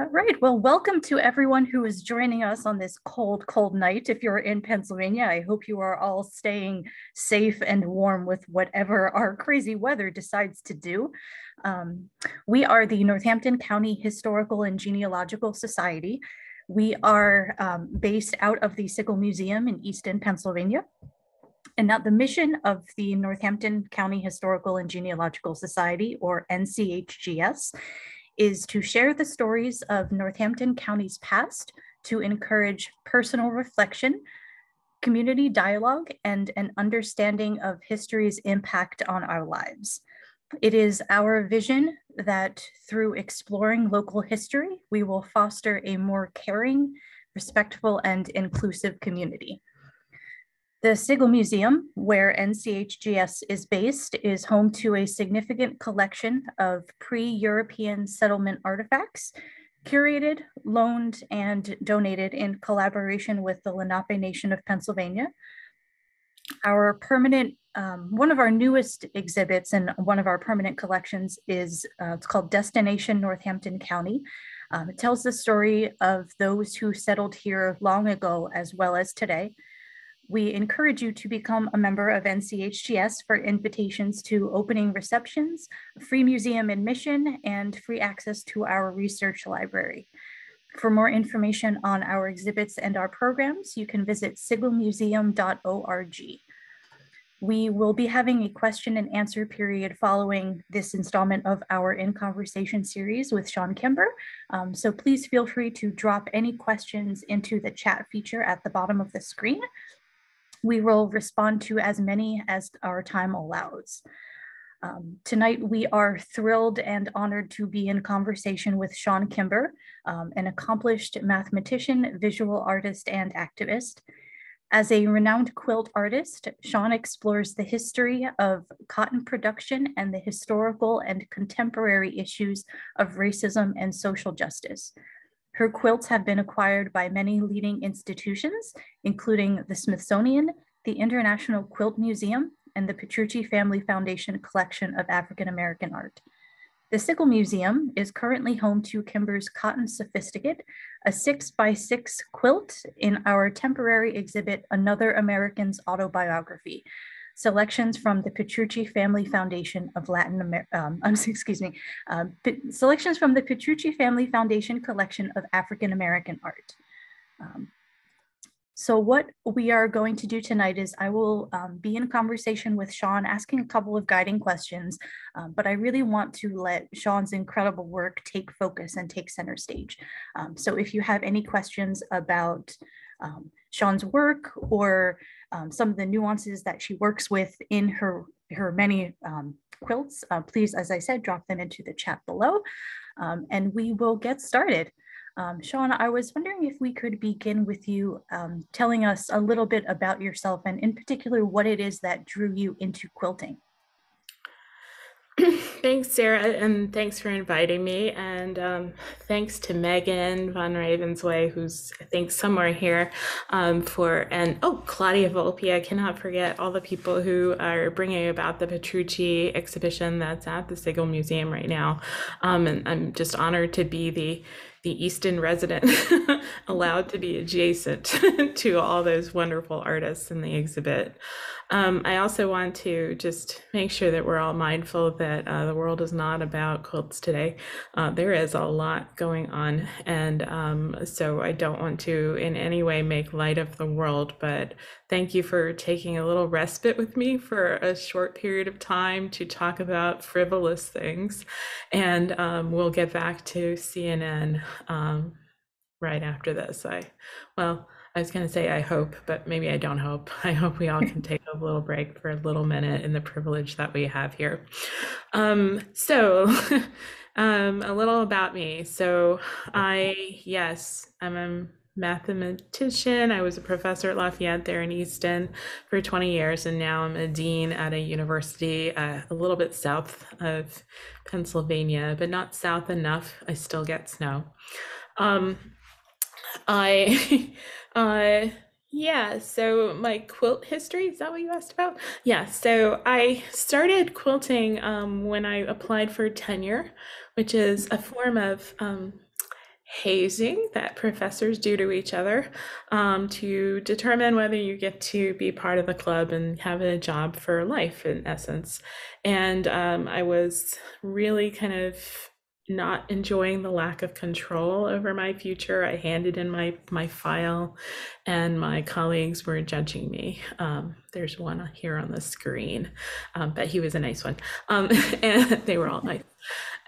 All right. Well, welcome to everyone who is joining us on this cold, cold night. If you're in Pennsylvania, I hope you are all staying safe and warm with whatever our crazy weather decides to do. Um, we are the Northampton County Historical and Genealogical Society. We are um, based out of the Sigel Museum in Easton, Pennsylvania. And now the mission of the Northampton County Historical and Genealogical Society, or NCHGS, is to share the stories of Northampton County's past to encourage personal reflection, community dialogue, and an understanding of history's impact on our lives. It is our vision that through exploring local history, we will foster a more caring, respectful, and inclusive community. The Sigel Museum, where NCHGS is based, is home to a significant collection of pre-European settlement artifacts, curated, loaned, and donated in collaboration with the Lenape Nation of Pennsylvania. Our permanent, um, one of our newest exhibits and one of our permanent collections is, uh, it's called Destination Northampton County. Um, it tells the story of those who settled here long ago as well as today we encourage you to become a member of NCHGS for invitations to opening receptions, free museum admission, and free access to our research library. For more information on our exhibits and our programs, you can visit sigelmuseum.org. We will be having a question and answer period following this installment of our In Conversation series with Chawne Kimber. Um, so please feel free to drop any questions into the chat feature at the bottom of the screen we will respond to as many as our time allows. Um, tonight, we are thrilled and honored to be in conversation with Chawne Kimber, um, an accomplished mathematician, visual artist, and activist. As a renowned quilt artist, Chawne explores the history of cotton production and the historical and contemporary issues of racism and social justice. Her quilts have been acquired by many leading institutions, including the Smithsonian, the International Quilt Museum, and the Petrucci Family Foundation Collection of African American Art. The Sigel Museum is currently home to Kimber's Cotton Sophisticate, a six by six quilt in our temporary exhibit, Another American's Autobiography, selections from the Petrucci Family Foundation of Latin America, um, excuse me, uh, selections from the Petrucci Family Foundation collection of African American art. Um, so what we are going to do tonight is I will um, be in conversation with Chawne, asking a couple of guiding questions, um, but I really want to let Chawne's incredible work take focus and take center stage. Um, so if you have any questions about um, Chawne's work or um, some of the nuances that she works with in her, her many um, quilts, uh, please, as I said, drop them into the chat below um, and we will get started. Um, Chawne, I was wondering if we could begin with you um, telling us a little bit about yourself and in particular what it is that drew you into quilting. thanks, Sarah, and thanks for inviting me. And um, thanks to Megan von Ravensway, who's I think somewhere here, um, for and oh Claudia Volpe. I cannot forget all the people who are bringing about the Petrucci exhibition that's at the Sigel Museum right now. Um, and I'm just honored to be the the Easton resident allowed to be adjacent to all those wonderful artists in the exhibit. Um, I also want to just make sure that we're all mindful that uh, the world is not about quilts today. Uh, there is a lot going on, and um, so I don't want to in any way make light of the world, but thank you for taking a little respite with me for a short period of time to talk about frivolous things. And um, we'll get back to CNN um, right after this. I, well, I was going to say I hope, but maybe I don't hope. I hope we all can take a little break for a little minute in the privilege that we have here. Um, so, um, a little about me. So, I, yes, I'm a mathematician. I was a professor at Lafayette there in Easton for 20 years, and now I'm a dean at a university uh, a little bit south of Pennsylvania, but not south enough. I still get snow. Um, I Uh, yeah, so my quilt history, is that what you asked about? Yeah, so I started quilting um, when I applied for tenure, which is a form of um, hazing that professors do to each other um, to determine whether you get to be part of the club and have a job for life, in essence. And um, I was really kind of not enjoying the lack of control over my future. I handed in my my file, and my colleagues were judging me. Um, there's one here on the screen, um, but he was a nice one, um, and they were all nice.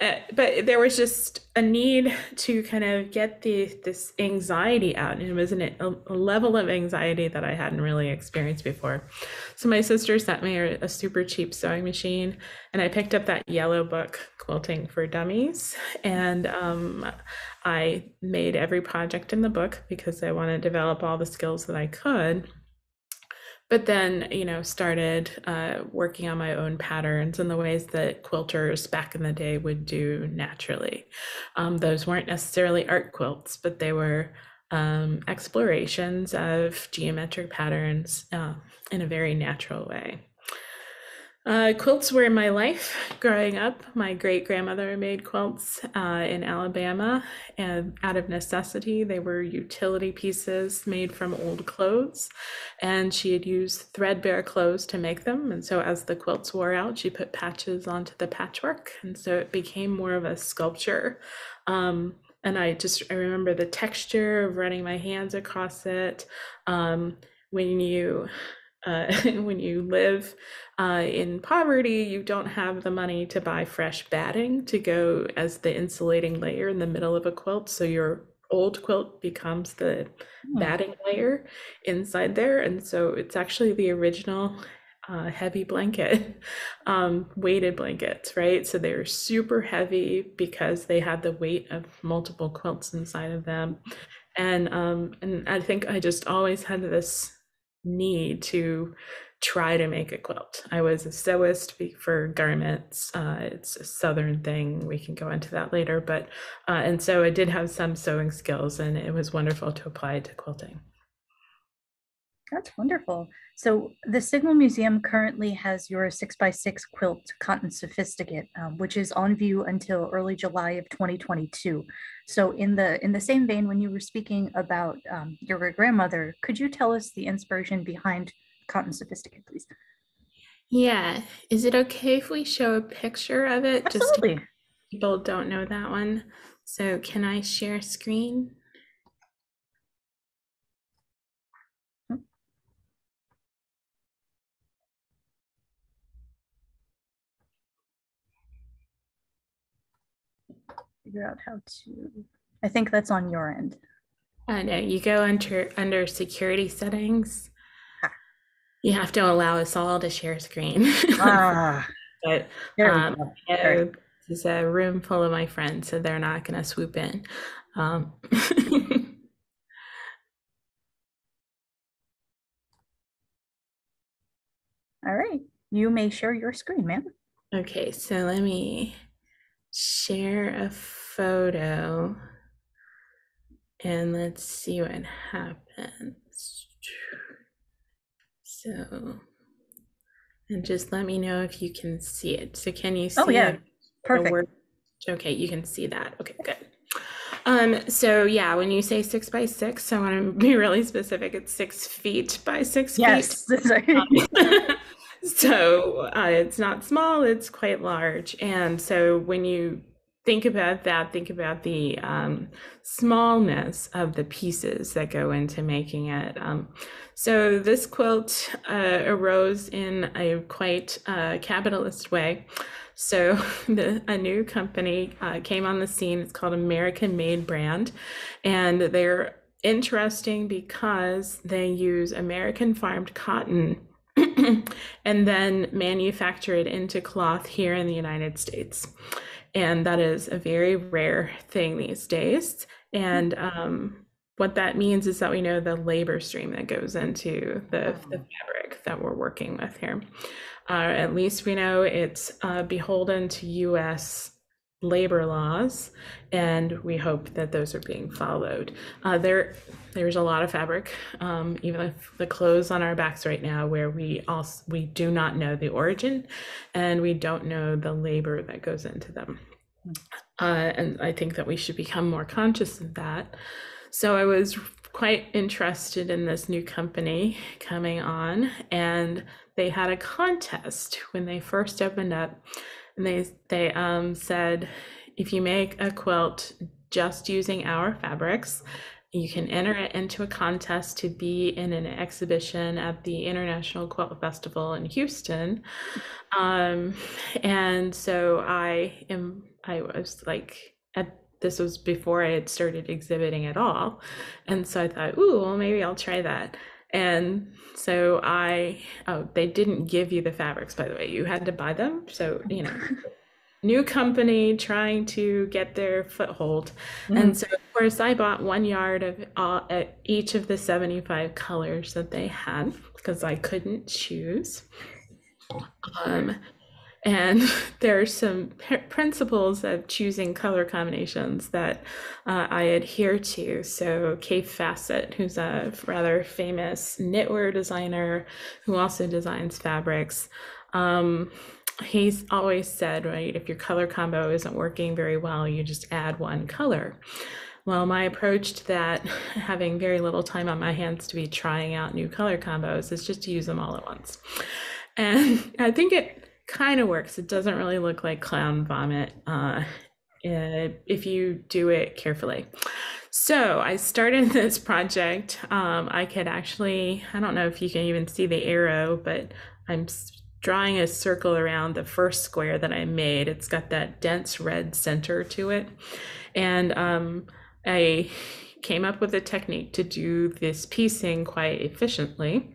Uh, but there was just a need to kind of get the this anxiety out. And it was an, a, a, level of anxiety that i hadn't really experienced before. So my sister sent me a, a, super cheap sewing machine and i picked up that yellow book quilting for dummies and um, i made every project in the book because i wanted to develop all the skills that i could but then you know started uh, working on my own patterns and the ways that quilters back in the day would do naturally. Um, those weren't necessarily art quilts but they were um, explorations of geometric patterns uh, in a very natural way uh, quilts were in my life growing up. My great grandmother made quilts uh, in Alabama, and out of necessity, they were utility pieces made from old clothes. And she had used threadbare clothes to make them. And so, as the quilts wore out, she put patches onto the patchwork. And so, it became more of a sculpture. Um, and I just I remember the texture of running my hands across it. Um, when you uh, when you live uh, in poverty, you don't have the money to buy fresh batting to go as the insulating layer in the middle of a quilt. So your old quilt becomes the hmm. batting layer inside there. And so it's actually the original uh, heavy blanket, um, weighted blankets, right? So they're super heavy because they had the weight of multiple quilts inside of them. And um, and I think I just always had this need to try to make a quilt. I was a sewist for garments. Uh, it's a southern thing. We can go into that later, but uh, and so I did have some sewing skills, and it was wonderful to apply to quilting. That's wonderful. So the Sigel Museum currently has your six by six quilt cotton sophisticate, um, which is on view until early July of 2022. So in the in the same vein, when you were speaking about um, your grandmother, could you tell us the inspiration behind cotton sophisticate, please? Yeah. Is it okay if we show a picture of it? Absolutely. Just people don't know that one. So can I share screen? Figure out how to. I think that's on your end. I know you go under under security settings. You have to allow us all to share screen. ah, but um, this is a room full of my friends, so they're not going to swoop in. Um, all right, you may share your screen, ma'am. Okay, so let me share a photo and let's see what happens. So, and just let me know if you can see it. So can you oh, see Oh yeah, perfect. Okay, you can see that. Okay, good. Um, so yeah, when you say six by six, I want to be really specific. It's six feet by six yes. feet. Um, so uh, it's not small; it's quite large. And so when you think about that think about the um, smallness of the pieces that go into making it. Um, so this quilt uh, arose in a quite uh, capitalist way. So the, a new company uh, came on the scene. It's called american made brand. And they're interesting because they use american farmed cotton and then manufacture it into cloth here in the united states and that is a very rare thing these days. And um, what that means is that we know the labor stream that goes into the, the fabric that we're working with here. Uh, at least we know it's uh, beholden to US labor laws, and we hope that those are being followed. Uh, there, there's a lot of fabric, um, even the clothes on our backs right now, where we also we do not know the origin, and we don't know the labor that goes into them. Uh, and I think that we should become more conscious of that. So I was quite interested in this new company coming on, and they had a contest when they first opened up, and they they um, said if you make a quilt just using our fabrics, you can enter it into a contest to be in an exhibition at the International Quilt Festival in Houston. Um, and so I am, I was like, at, this was before I had started exhibiting at all. And so I thought, ooh, well, maybe I'll try that. And so I, oh, they didn't give you the fabrics, by the way. You had to buy them. So, you know, new company trying to get their foothold. Mm. And so, of course, I bought one yard of all, uh, each of the 75 colors that they had because I couldn't choose. Um, and there are some principles of choosing color combinations that uh, I adhere to. So, Kaffe Fassett, who's a rather famous knitwear designer who also designs fabrics, um, he's always said, right, if your color combo isn't working very well, you just add one color. Well, my approach to that, having very little time on my hands to be trying out new color combos, is just to use them all at once. And I think it kind of works. It doesn't really look like clown vomit uh, if you do it carefully. So I started this project. Um, I could actually, I don't know if you can even see the arrow, but I'm drawing a circle around the first square that I made. It's got that dense red center to it. And um, I came up with a technique to do this piecing quite efficiently.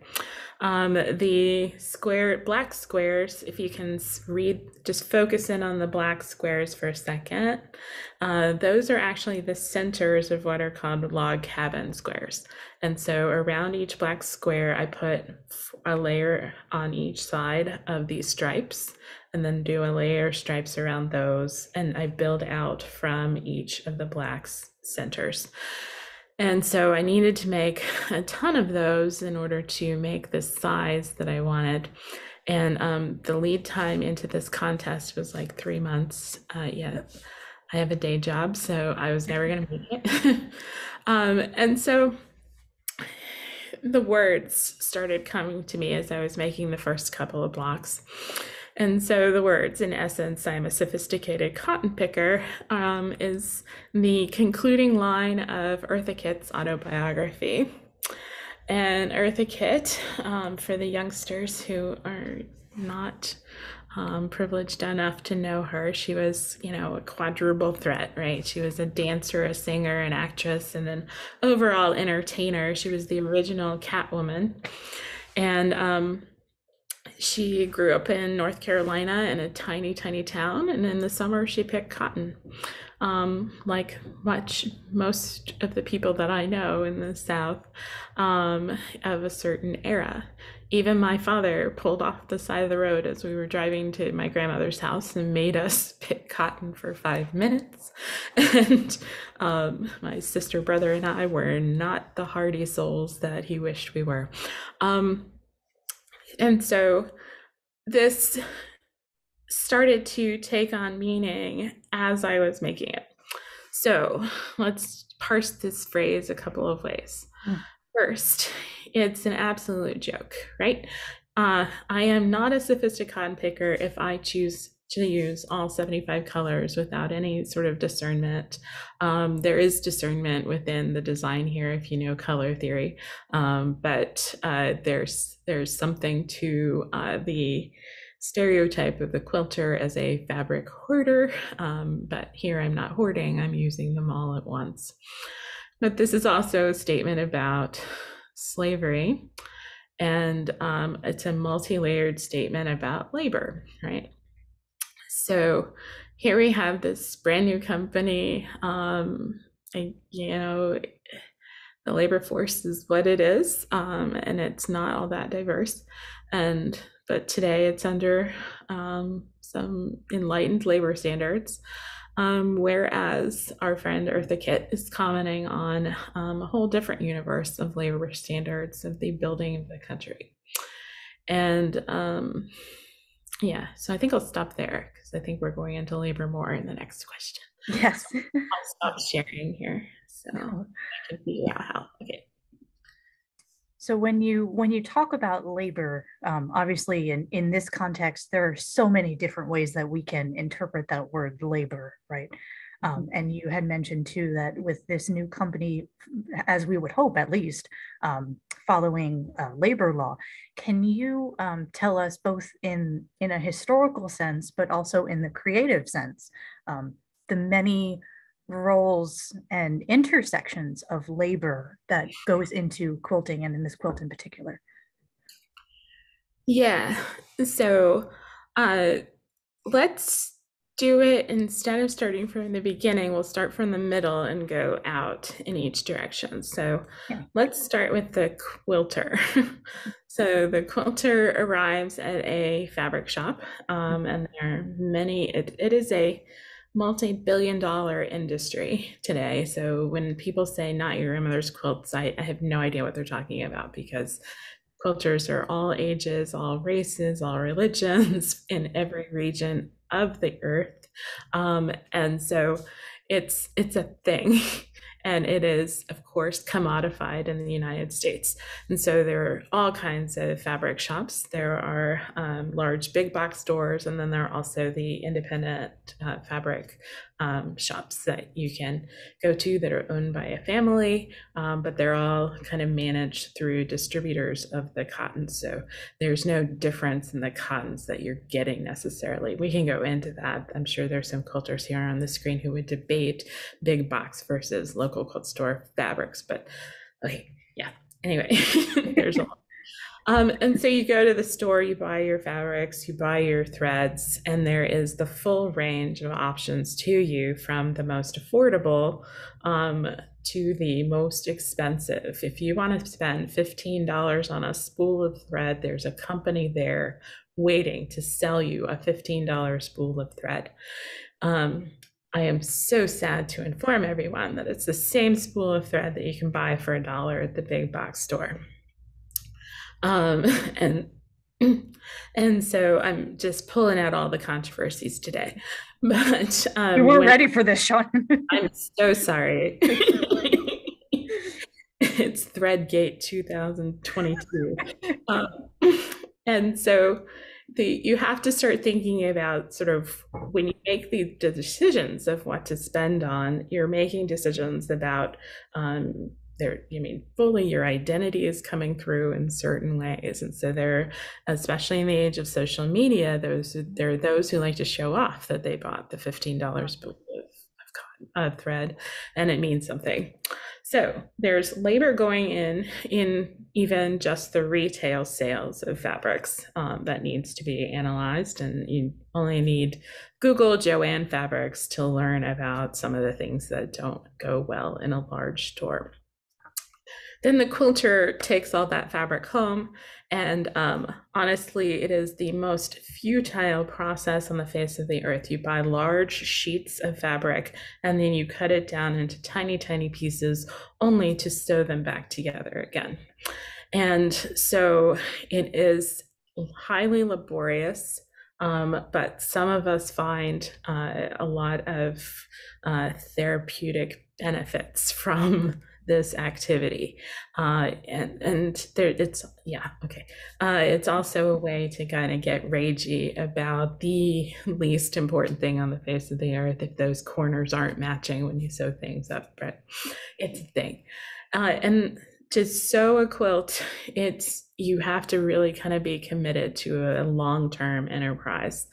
Um, the square black squares, if you can read, just focus in on the black squares for a second. Uh, those are actually the centers of what are called log cabin squares. And so around each black square, I put a layer on each side of these stripes and then do a layer stripes around those. And I build out from each of the black centers. And so I needed to make a ton of those in order to make the size that I wanted. And um, the lead time into this contest was like three months. Uh, yeah, I have a day job, so I was never going to make it. um, and so the words started coming to me as I was making the first couple of blocks. And so the words, in essence, I'm a sophisticated cotton picker, um, is the concluding line of Eartha Kitt's autobiography. And Eartha Kitt, um, for the youngsters who are not um, privileged enough to know her, she was, you know, a quadruple threat, right? She was a dancer, a singer, an actress, and an overall entertainer. She was the original Catwoman. And um, she grew up in North Carolina in a tiny, tiny town, and in the summer she picked cotton. Um, like much most of the people that I know in the South um, of a certain era. Even my father pulled off the side of the road as we were driving to my grandmother's house and made us pick cotton for five minutes. And um, my sister, brother, and I were not the hardy souls that he wished we were. Um, and so this started to take on meaning as I was making it. So let's parse this phrase a couple of ways. Mm. First, it's an absolute joke, right? Uh, I am not a sophisticated picker if I choose to use all 75 colors without any sort of discernment. Um, there is discernment within the design here if you know color theory, um, but uh, there's there's something to uh, the stereotype of the quilter as a fabric hoarder, um, but here I'm not hoarding, I'm using them all at once. But this is also a statement about slavery, and um, it's a multi-layered statement about labor, right? So here we have this brand new company. Um, you know, the labor force is what it is, um, and it's not all that diverse. And but today it's under um, some enlightened labor standards. Um, whereas our friend Eartha Kitt is commenting on um, a whole different universe of labor standards of the building of the country. And um, yeah, so I think I'll stop there because I think we're going into labor more in the next question. Yes. I'll stop sharing here so I can figure out how. Okay. So when you when you talk about labor, um, obviously in in this context, there are so many different ways that we can interpret that word labor, right? Um, and you had mentioned too that with this new company, as we would hope at least, um, following uh, labor law, can you um, tell us both in in a historical sense, but also in the creative sense, um, the many roles and intersections of labor that goes into quilting and in this quilt in particular? Yeah. So uh, let's do it instead of starting from the beginning, we'll start from the middle and go out in each direction. So Yeah. let's start with the quilter. so the quilter arrives at a fabric shop, um, and there are many, it, it is a multi billion dollar industry today. So when people say not your grandmother's quilt site, I have no idea what they're talking about because quilters are all ages, all races, all religions in every region of the earth. Um, and so it's it's a thing. And it is, of course, commodified in the United States. And so there are all kinds of fabric shops. There are um, large big box stores, and then there are also the independent uh, fabric um, shops that you can go to that are owned by a family, um, but they're all kind of managed through distributors of the cotton. So there's no difference in the cottons that you're getting necessarily. We can go into that. I'm sure there's some quilters here on the screen who would debate big box versus local quilt store fabrics, but okay, yeah. Anyway, there's a lot. Um, and so you go to the store, you buy your fabrics, you buy your threads, and there is the full range of options to you from the most affordable um, to the most expensive. If you want to spend $15 on a spool of thread, there's a company there waiting to sell you a $15 spool of thread. Um, I am so sad to inform everyone that it's the same spool of thread that you can buy for a dollar at the big box store. Um, and and so I'm just pulling out all the controversies today. But um, We when- ready for this, Chawne. I'm so sorry. it's Threadgate 2022. Um, and so the you have to start thinking about sort of when you make the, the decisions of what to spend on, you're making decisions about um, there, you mean fully your identity is coming through in certain ways. And so there, especially in the age of social media, those there are those who like to show off that they bought the $15 spool of, of thread and it means something. So there's labor going in in even just the retail sales of fabrics um, that needs to be analyzed, and you only need Google Joanne Fabrics to learn about some of the things that don't go well in a large store. Then the quilter takes all that fabric home, and um, honestly, it is the most futile process on the face of the earth. You buy large sheets of fabric and then you cut it down into tiny, tiny pieces only to sew them back together again. And so it is highly laborious. Um, but some of us find uh, a lot of uh, therapeutic benefits from this activity. Uh, and and there it's yeah okay. Uh, it's also a way to kind of get ragey about the least important thing on the face of the earth if those corners aren't matching when you sew things up but it's a thing. Uh, and to sew a quilt it's you have to really kind of be committed to a long-term enterprise.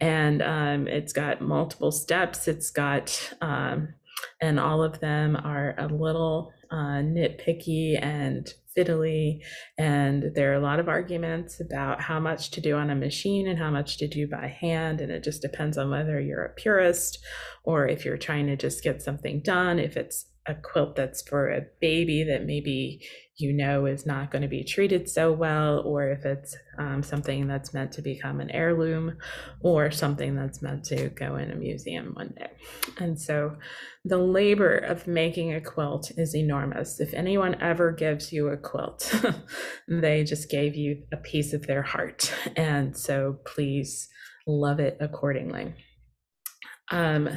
And um, it's got multiple steps. It's got um, and all of them are a little uh, nitpicky and fiddly. And there are a lot of arguments about how much to do on a machine and how much to do by hand. And it just depends on whether you're a purist or if you're trying to just get something done. If it's a quilt that's for a baby that maybe you know is not going to be treated so well, or if it's um, something that's meant to become an heirloom, or something that's meant to go in a museum one day. And so the labor of making a quilt is enormous. If anyone ever gives you a quilt, they just gave you a piece of their heart. And so please love it accordingly. Um,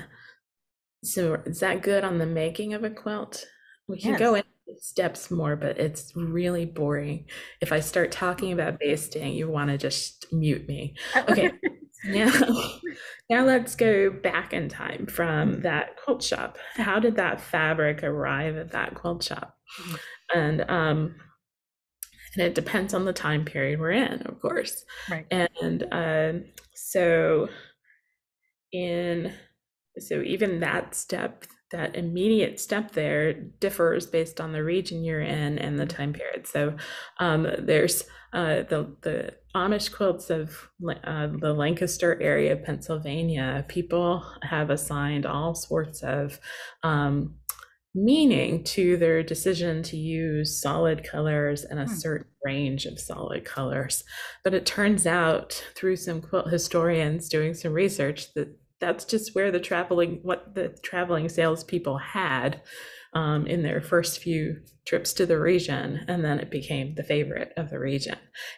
So is that good on the making of a quilt? We can Yes. go into steps more, but it's really boring. If I start talking about basting, you want to just mute me. Okay. Now, now let's go back in time from that quilt shop. How did that fabric arrive at that quilt shop? Mhm. And um, and it depends on the time period we're in, of course. Right. And um, so in so even that step, that immediate step there differs based on the region you're in and the time period. So um, there's uh, the the Amish quilts of uh, the Lancaster area of Pennsylvania. People have assigned all sorts of um, meaning to their decision to use solid colors and a Hmm. certain range of solid colors. But it turns out through some quilt historians doing some research that that's just where the traveling what the traveling salespeople had um, in their first few trips to the region, and then it became the favorite of the region.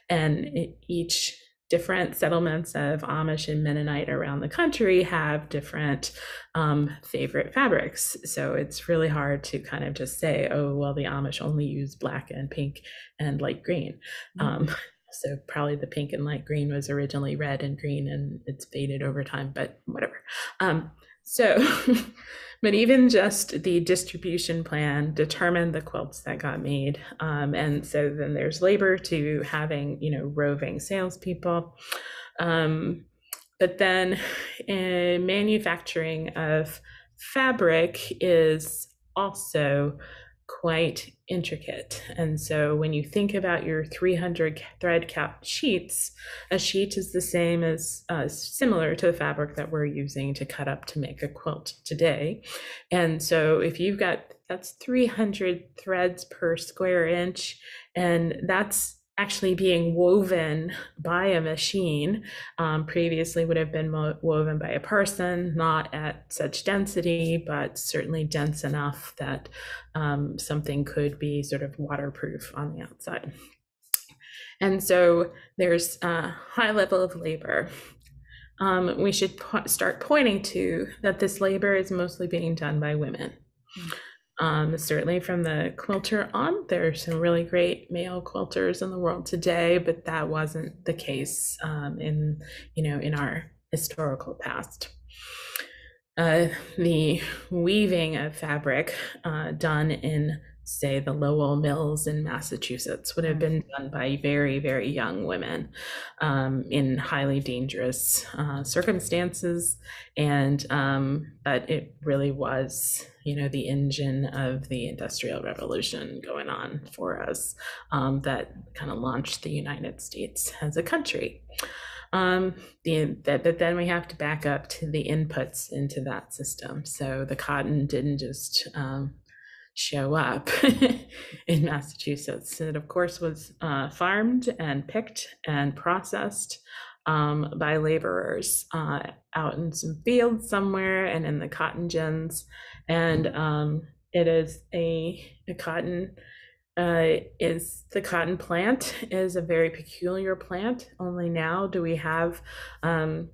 And it, each different settlements of Amish and Mennonite around the country have different um, favorite fabrics. So it's really hard to kind of just say, oh, well, the Amish only use black and pink and light green. Um, so probably the pink and light green was originally red and green and it's faded over time, but whatever. Um, so, but even just the distribution plan determined the quilts that got made. Um, and so then there's labor to having, you know, roving salespeople. Um, but then uh, manufacturing of fabric is also quite intricate. And so when you think about your 300 thread count sheets, a sheet is the same as uh, similar to the fabric that we're using to cut up to make a quilt today. And so if you've got that's 300 threads per square inch, and that's actually being woven by a machine um, previously would have been mo- woven by a person not at such density but certainly dense enough that um, something could be sort of waterproof on the outside. And so there's a high level of labor. Um, we should po- start pointing to that this labor is mostly being done by women um, certainly from the quilter on, there are some really great male quilters in the world today, but that wasn't the case um, in you know in our historical past. Uh, the weaving of fabric uh, done in say the Lowell Mills in Massachusetts would have been done by very very young women um, in highly dangerous uh, circumstances, and um, but it really was you know the engine of the industrial revolution going on for us um, that kind of launched the united states as a country. Um, the, that, but then we have to back up to the inputs into that system. So the cotton didn't just um, show up in massachusetts. It of course was uh, farmed and picked and processed um, by laborers uh, out in some fields somewhere and in the cotton gins. And um, it is a, a cotton uh, is the cotton plant is a very peculiar plant. Only now do we have um,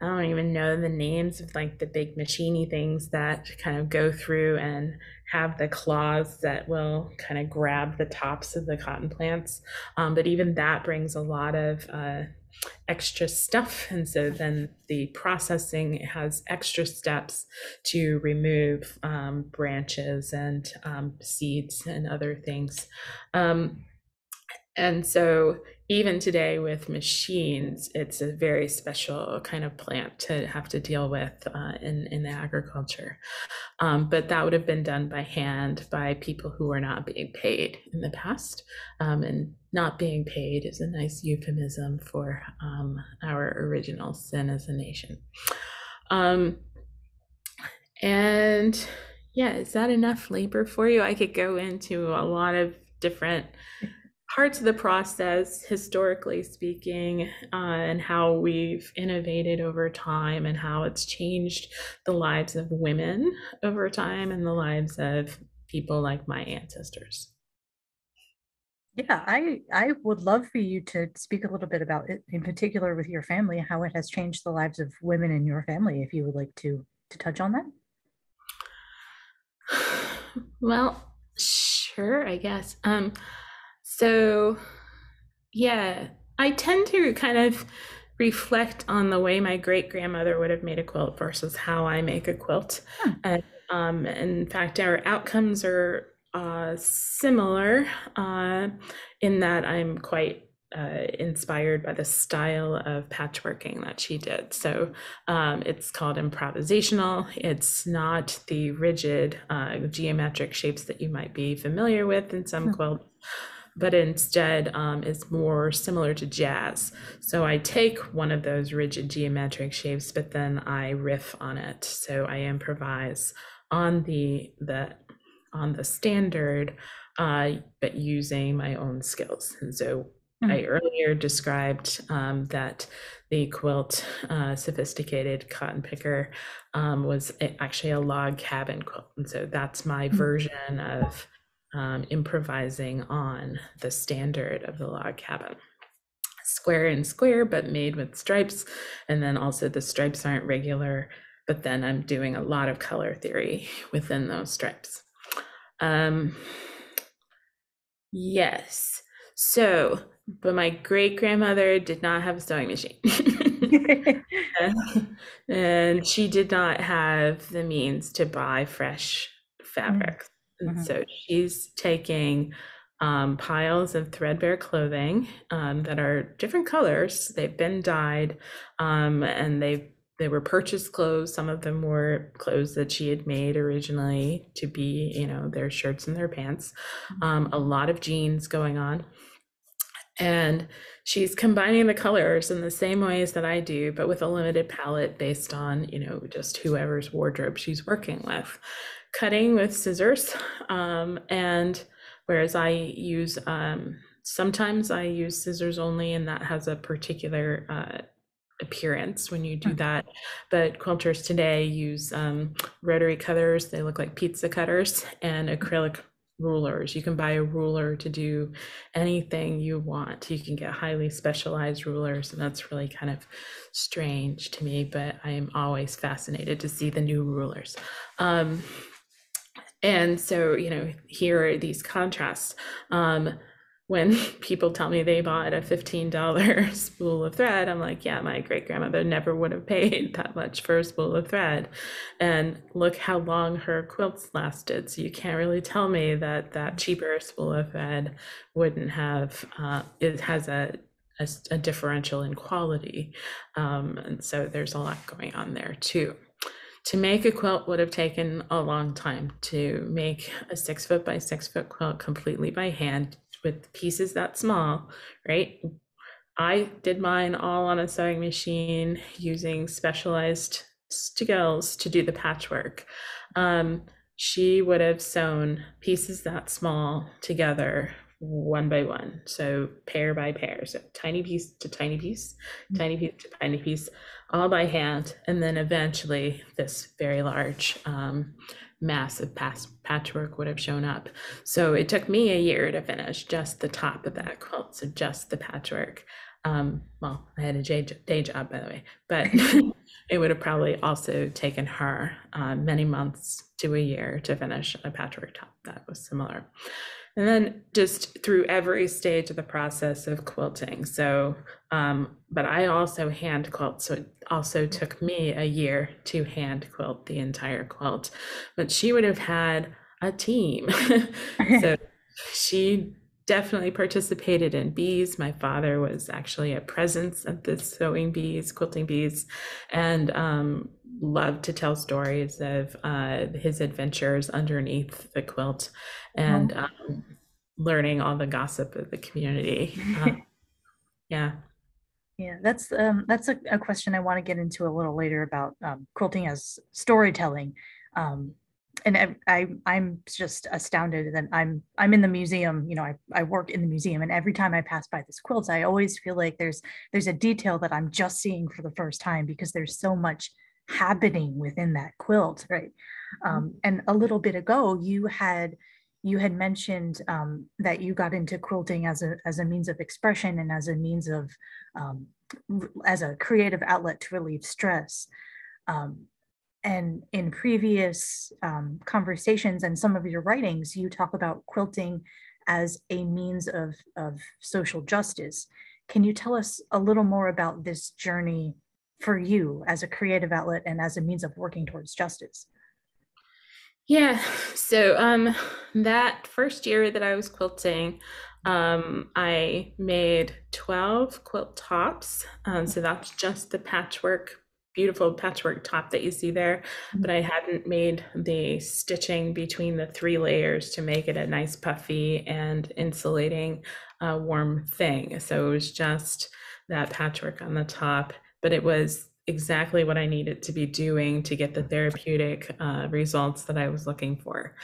i don't even know the names of like the big machiny things that kind of go through and have the claws that will kind of grab the tops of the cotton plants um, but even that brings a lot of uh, extra stuff. And so then the processing has extra steps to remove um, branches and um, seeds and other things. Um, and so even today with machines, it's a very special kind of plant to have to deal with uh, in, in agriculture. Um, but that would have been done by hand by people who were not being paid in the past. Um, and not being paid is a nice euphemism for um, our original sin as a nation. Um, and yeah, is that enough labor for you? I could go into a lot of different parts of the process, historically speaking, uh, and how we've innovated over time and how it's changed the lives of women over time and the lives of people like my ancestors. Yeah, I I would love for you to speak a little bit about it, in particular with your family, how it has changed the lives of women in your family, if you would like to to touch on that. well, sure, I guess. Um, so, yeah, I tend to kind of reflect on the way my great grandmother would have made a quilt versus how I make a quilt. Hmm. And um, in fact, our outcomes are uh, similar uh, in that I'm quite uh, inspired by the style of patchworking that she did. So um, it's called improvisational. It's not the rigid uh, geometric shapes that you might be familiar with in some mm-hmm. quilts, but instead um, is more similar to jazz. So I take one of those rigid geometric shapes, but then I riff on it. So I improvise on the the on the standard, uh, but using my own skills. And so Mm-hmm. I earlier described um, that the quilt, uh, sophisticated cotton picker, um, was actually a log cabin quilt. And so that's my mm-hmm. version of um, improvising on the standard of the log cabin. Square and square, but made with stripes. And then also the stripes aren't regular, but then I'm doing a lot of color theory within those stripes. Um, yes. So but my great grandmother did not have a sewing machine. and she did not have the means to buy fresh fabrics. Mm-hmm. And so she's taking um, piles of threadbare clothing um, that are different colors. They've been dyed um, and they they were purchased clothes. Some of them were clothes that she had made originally to be, you know, their shirts and their pants. Mm-hmm. Um, a lot of jeans going on and she's combining the colors in the same ways that I do, but with a limited palette based on, you know, just whoever's wardrobe she's working with. Cutting with scissors, um, and whereas I use, um, sometimes I use scissors only, and that has a particular uh, appearance when you do hmm. that. But quilters today use um, rotary cutters, they look like pizza cutters, and acrylic rulers. You can buy a ruler to do anything you want. You can get highly specialized rulers, and that's really kind of strange to me, but I am always fascinated to see the new rulers. Um, and so, you know, here are these contrasts. Um, when people tell me they bought a $15 spool of thread, I'm like, yeah, my great grandmother never would have paid that much for a spool of thread. And look how long her quilts lasted. So you can't really tell me that that cheaper spool of thread wouldn't have, uh, it has a, a, a differential in quality. Um, and so there's a lot going on there too. To make a quilt would have taken a long time to make a six foot by six foot quilt completely by hand with pieces that small, right? I did mine all on a sewing machine using specialized skills to do the patchwork. Um, she would have sewn pieces that small together one by one. So pair by pair. So tiny piece to tiny piece, mm-hmm. tiny piece to tiny piece, all by hand. And then eventually this very large um, massive patchwork would have shown up. So it took me a year to finish just the top of that quilt, so just the patchwork. Um, well, I had a day, day job, by the way, but it would have probably also taken her uh, many months to a year to finish a patchwork top that was similar. And then just through every stage of the process of quilting. So, um, but I also hand quilt. So it also took me a year to hand quilt the entire quilt. But she would have had a team. so she definitely participated in bees. My father was actually a presence at the sewing bees, quilting bees, and um, loved to tell stories of uh, his adventures underneath the quilt and oh. um, learning all the gossip of the community. Uh, yeah. Yeah, that's um, that's a, a, question I want to get into a little later about um, quilting as storytelling. Um, and I, I I'm just astounded that I'm I'm in the museum. You know, I, I work in the museum, and every time I pass by this quilt, I always feel like there's there's a detail that I'm just seeing for the first time because there's so much happening within that quilt, right? Mm-hmm. Um, and a little bit ago, you had you had mentioned um, that you got into quilting as a as a means of expression and as a means of um, as a creative outlet to relieve stress. Um, and in previous um, conversations and some of your writings, you talk about quilting as a means of, of social justice. Can you tell us a little more about this journey for you as a creative outlet and as a means of working towards justice? Yeah, so um, that first year that I was quilting, um, I made 12 quilt tops. Um, so that's just the patchwork, beautiful patchwork top that you see there. Mm-hmm. But I hadn't made the stitching between the three layers to make it a nice puffy and insulating uh, warm thing. So it was just that patchwork on the top, but it was exactly what I needed to be doing to get the therapeutic uh, results that I was looking for.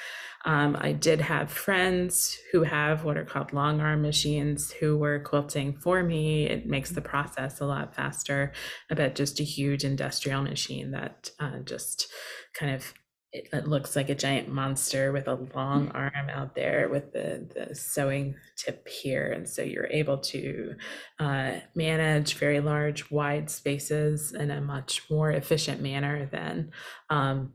Um, I did have friends who have what are called long arm machines who were quilting for me. It makes the process a lot faster. I bet just a huge industrial machine that uh, just kind of it, it, looks like a giant monster with a long mm. arm out there with the, the sewing tip here. And so you're able to uh, manage very large, wide spaces in a much more efficient manner than um,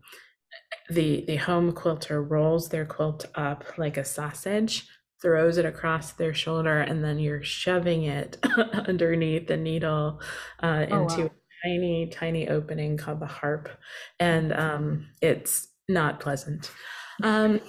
the, the home quilter rolls their quilt up like a sausage throws it across their shoulder and then you're shoving it underneath the needle uh, oh, into wow tiny, tiny opening called the harp, and um, it's not pleasant. Um,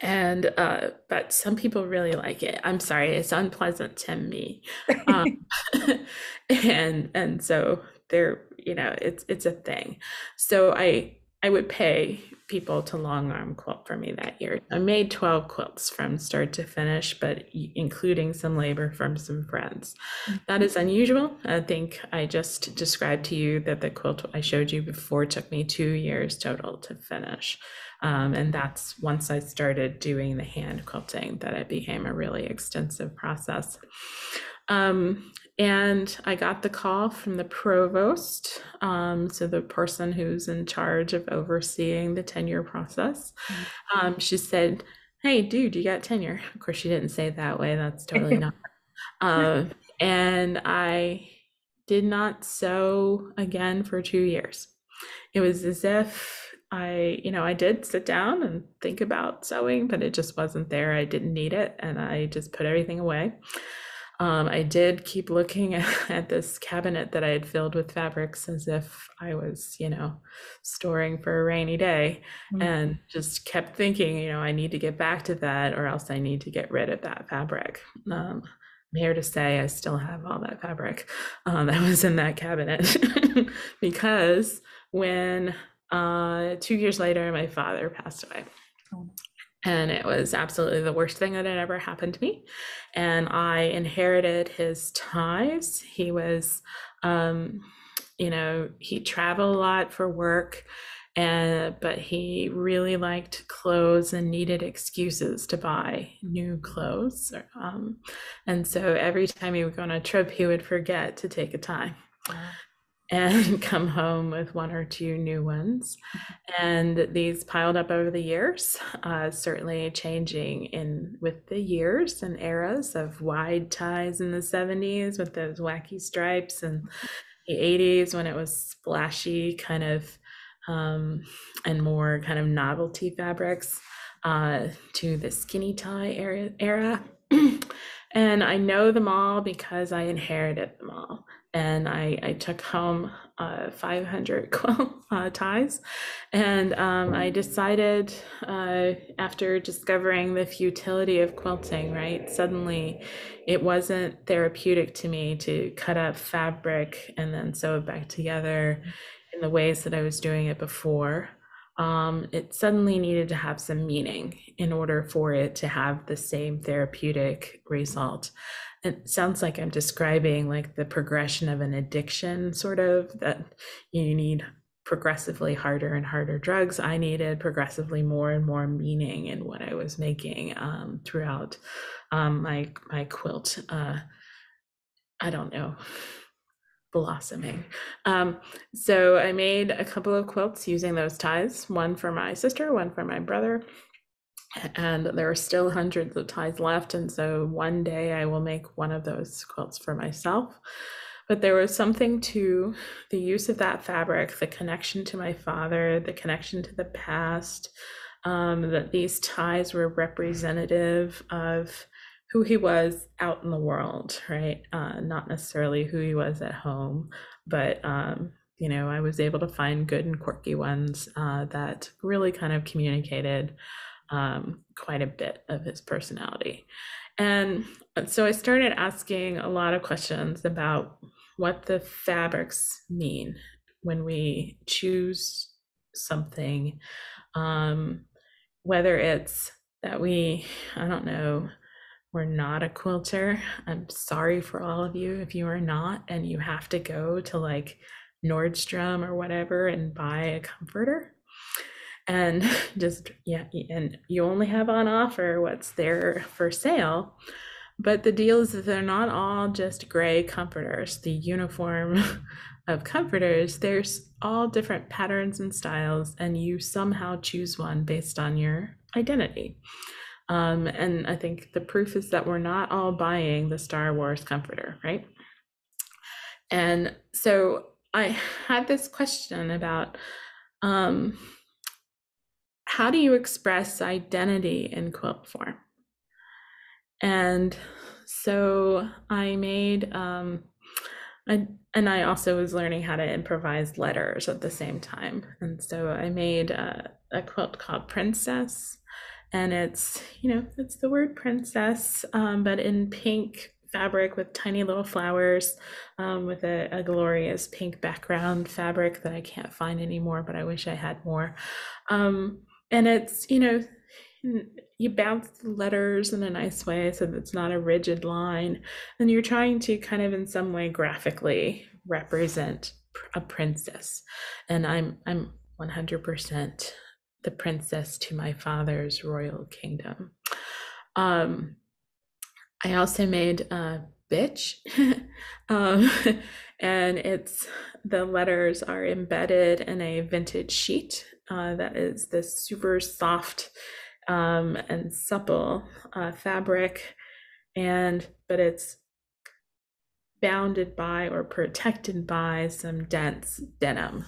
and uh, but some people really like it. I'm sorry, it's unpleasant to me, um, and and so there, you know, it's it's a thing. So I I would pay people to long arm quilt for me that year. I made 12 quilts from start to finish, but including some labor from some friends. That is unusual. I think I just described to you that the quilt I showed you before took me two years total to finish. Um, and that's once I started doing the hand quilting that it became a really extensive process. Um, and I got the call from the provost, um, so the person who's in charge of overseeing the tenure process. Mm-hmm. Um, she said, "Hey, dude, you got tenure." Of course, she didn't say it that way. That's totally not. Uh, and I did not sew again for two years. It was as if I, you know, I did sit down and think about sewing, but it just wasn't there. I didn't need it, and I just put everything away. Um, I did keep looking at this cabinet that I had filled with fabrics as if I was, you know, storing for a rainy day mm-hmm. and just kept thinking, you know, I need to get back to that or else I need to get rid of that fabric. Um, I'm here to say I still have all that fabric um, that was in that cabinet because when uh, two years later, my father passed away. And it was absolutely the worst thing that had ever happened to me. And i inherited his ties. He was um, you know he traveled a lot for work and but he really liked clothes and needed excuses to buy new clothes um, and so every time he would go on a trip he would forget to take a tie and come home with one or two new ones. And these piled up over the years, uh, certainly changing in with the years and eras of wide ties in the 70s with those wacky stripes and the 80s when it was splashy kind of um, and more kind of novelty fabrics uh, to the skinny tie era. era. and I know them all because I inherited them all and I, I took home uh, 500 quilt uh, ties. And um, I decided uh, after discovering the futility of quilting, right, suddenly it wasn't therapeutic to me to cut up fabric and then sew it back together in the ways that I was doing it before. Um, it suddenly needed to have some meaning in order for it to have the same therapeutic result it sounds like I'm describing like the progression of an addiction, sort of that you need progressively harder and harder drugs. I needed progressively more and more meaning in what I was making um, throughout um, my my quilt. Uh, I don't know blossoming. Um, so I made a couple of quilts using those ties, one for my sister, one for my brother, and there are still hundreds of ties left. And so one day I will make one of those quilts for myself. but there was something to the use of that fabric, the connection to my father, the connection to the past, um, that these ties were representative of who he was out in the world, right? Uh, not necessarily who he was at home, but um, you know, I was able to find good and quirky ones uh, that really kind of communicated um, quite a bit of his personality. And so I started asking a lot of questions about what the fabrics mean when we choose something, um, whether it's that we, I don't know, we're not a quilter. I'm sorry for all of you if you are not, and you have to go to like Nordstrom or whatever and buy a comforter. And just, yeah, and you only have on offer what's there for sale. But the deal is that they're not all just gray comforters. The uniform of comforters, there's all different patterns and styles, and you somehow choose one based on your identity. Um, and I think the proof is that we're not all buying the Star Wars comforter, right? And so I had this question about um, how do you express identity in quilt form? And so I made, um, I, and I also was learning how to improvise letters at the same time. And so I made a, a quilt called Princess. And it's, you know, it's the word princess, um, but in pink fabric with tiny little flowers um, with a, a, glorious pink background fabric that I can't find anymore, but I wish I had more. Um, and it's, you know, you bounce the letters in a nice way so that it's not a rigid line. And you're trying to kind of in some way graphically represent a princess. And I'm, I'm 100% the princess to my father's royal kingdom. Um, I also made a bitch, um, and it's the letters are embedded in a vintage sheet uh, that is this super soft um, and supple uh, fabric, and but it's bounded by or protected by some dense denim.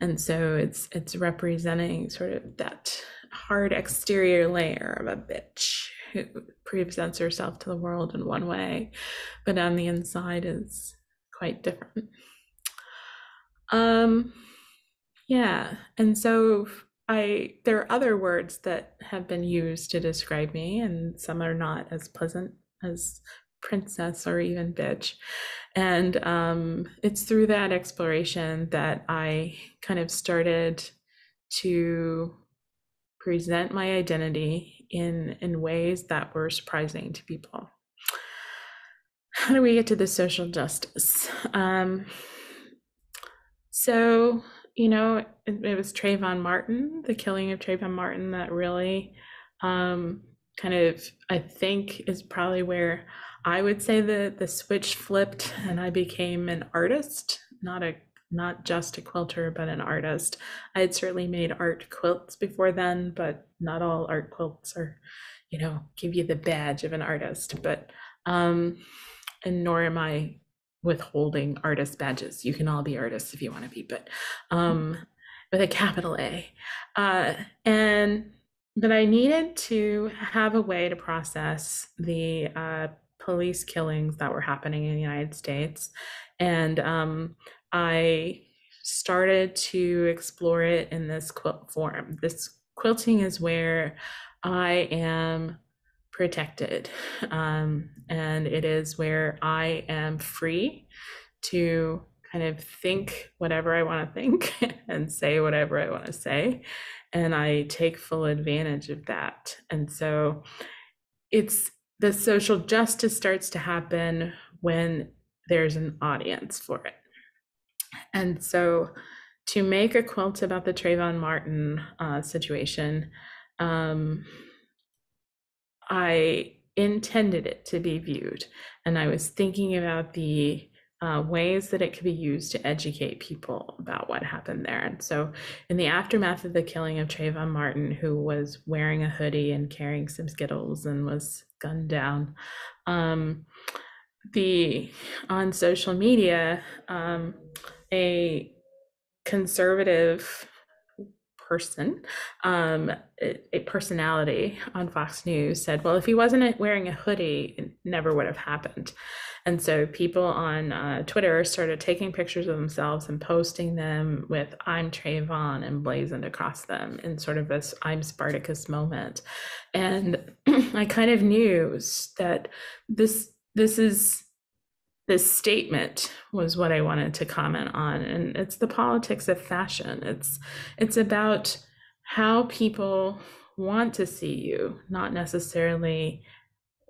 And so it's it's representing sort of that hard exterior layer of a bitch who presents herself to the world in one way but on the inside is quite different. Um yeah and so i there are other words that have been used to describe me and some are not as pleasant as princess or even bitch. And um, it's through that exploration that I kind of started to present my identity in in ways that were surprising to people. How do we get to the social justice? Um, so you know, it, it, was Trayvon Martin, the killing of Trayvon Martin, that really um, kind of I think is probably where I would say that the switch flipped and I became an artist, not a not just a quilter, but an artist. I had certainly made art quilts before then, but not all art quilts are, you know, give you the badge of an artist. But um, and nor am I withholding artist badges. You can all be artists if you want to be, but um, with a capital A. Uh, and but I needed to have a way to process the uh, police killings that were happening in the United States. And um, I started to explore it in this quilt form. This quilting is where I am protected, um, and it is where I am free to kind of think whatever I want to think and say whatever I want to say. And I take full advantage of that. And so it's the social justice starts to happen when there's an audience for it. And so to make a quilt about the Trayvon Martin uh, situation, um, I intended it to be viewed. And I was thinking about the uh, ways that it could be used to educate people about what happened there. And so, in the aftermath of the killing of Trayvon Martin, who was wearing a hoodie and carrying some Skittles and was gunned down, um, the on social media, um, a conservative person, um, a, personality on Fox News said, "Well, if he wasn't wearing a hoodie, it never would have happened." And so people on uh, Twitter started taking pictures of themselves and posting them with "I'm Trayvon" emblazoned across them in sort of this "I'm Spartacus" moment. And I kind of knew that this this is this statement was what I wanted to comment on and it's the politics of fashion. It's it's about how people want to see you not necessarily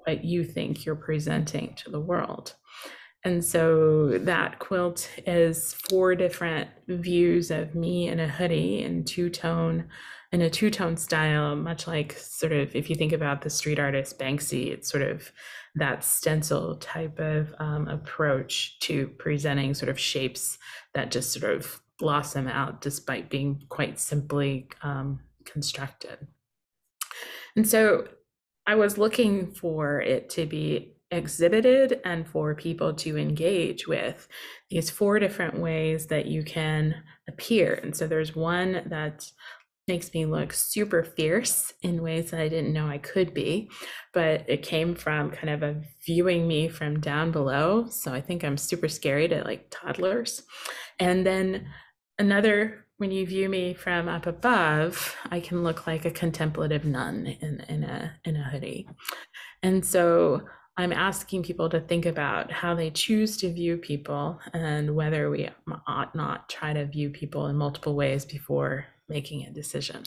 what you think you're presenting to the world. And so that quilt is four different views of me in a hoodie in two tone in a two tone style much like sort of if you think about the street artist Banksy it's sort of that stencil type of um, approach to presenting sort of shapes that just sort of blossom out despite being quite simply um, constructed. And so I was looking for it to be exhibited and for people to engage with these four different ways that you can appear. And so there's one that makes me look super fierce in ways that I didn't know I could be. But it came from kind of a viewing me from down below. So I think I'm super scary to like toddlers. And then another, when you view me from up above, I can look like a contemplative nun in, in a in a hoodie. And so I'm asking people to think about how they choose to view people and whether we ought not try to view people in multiple ways before making a decision.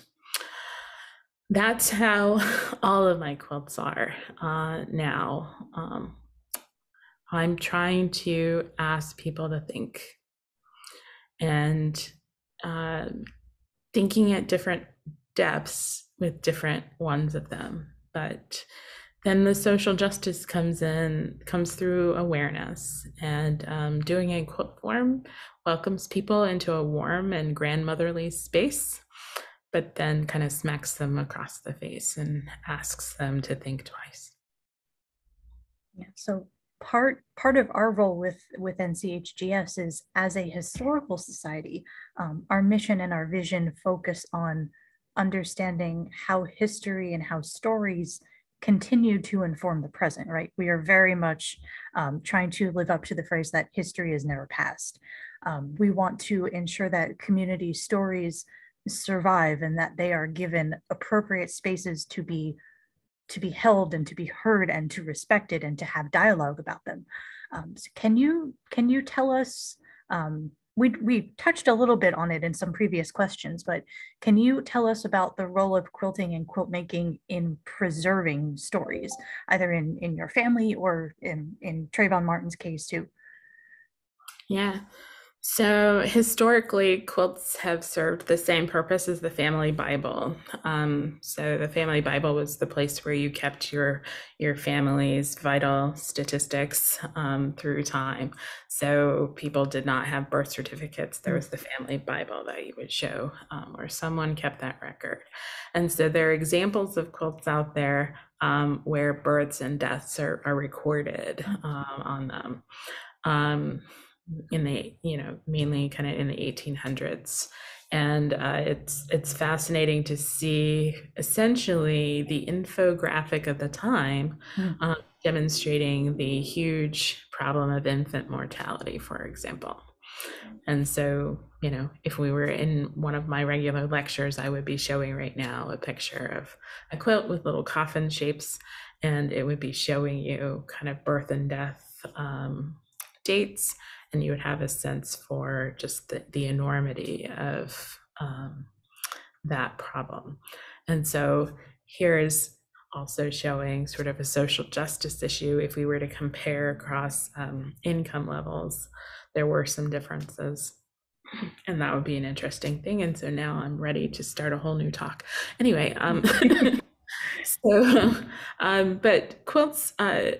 That's how all of my quilts are uh, now. Um, I'm trying to ask people to think and uh, thinking at different depths with different ones of them. But then the social justice comes in, comes through awareness, and um, doing a quilt form welcomes people into a warm and grandmotherly space, but then kind of smacks them across the face and asks them to think twice. Yeah, so part part of our role with with NCHGS is as a historical society, um, our mission and our vision focus on understanding how history and how stories continue to inform the present, right? We are very much um, trying to live up to the phrase that history is never past. Um, we want to ensure that community stories survive and that they are given appropriate spaces to be to be held and to be heard and to respected and to have dialogue about them. Um, so can you can you tell us um, we we touched a little bit on it in some previous questions, but can you tell us about the role of quilting and quilt making in preserving stories, either in in your family or in in Trayvon Martin's case too? Yeah. So historically, quilts have served the same purpose as the family Bible. Um, so the family Bible was the place where you kept your your family's vital statistics um, through time. So people did not have birth certificates. There was the family Bible that you would show, um, or someone kept that record. And so there are examples of quilts out there um, where births and deaths are, are recorded um, on them. In the you know mainly kind of in the 1800s and uh, it's it's fascinating to see essentially the infographic of the time mm. um, demonstrating the huge problem of infant mortality for example and so you know if we were in one of my regular lectures i would be showing right now a picture of a quilt with little coffin shapes and it would be showing you kind of birth and death um, dates and you would have a sense for just the, the enormity of um, that problem. And so here is also showing sort of a social justice issue. If we were to compare across um, income levels, there were some differences. And that would be an interesting thing. And so now I'm ready to start a whole new talk. Anyway, um, so, um, but quilts, uh,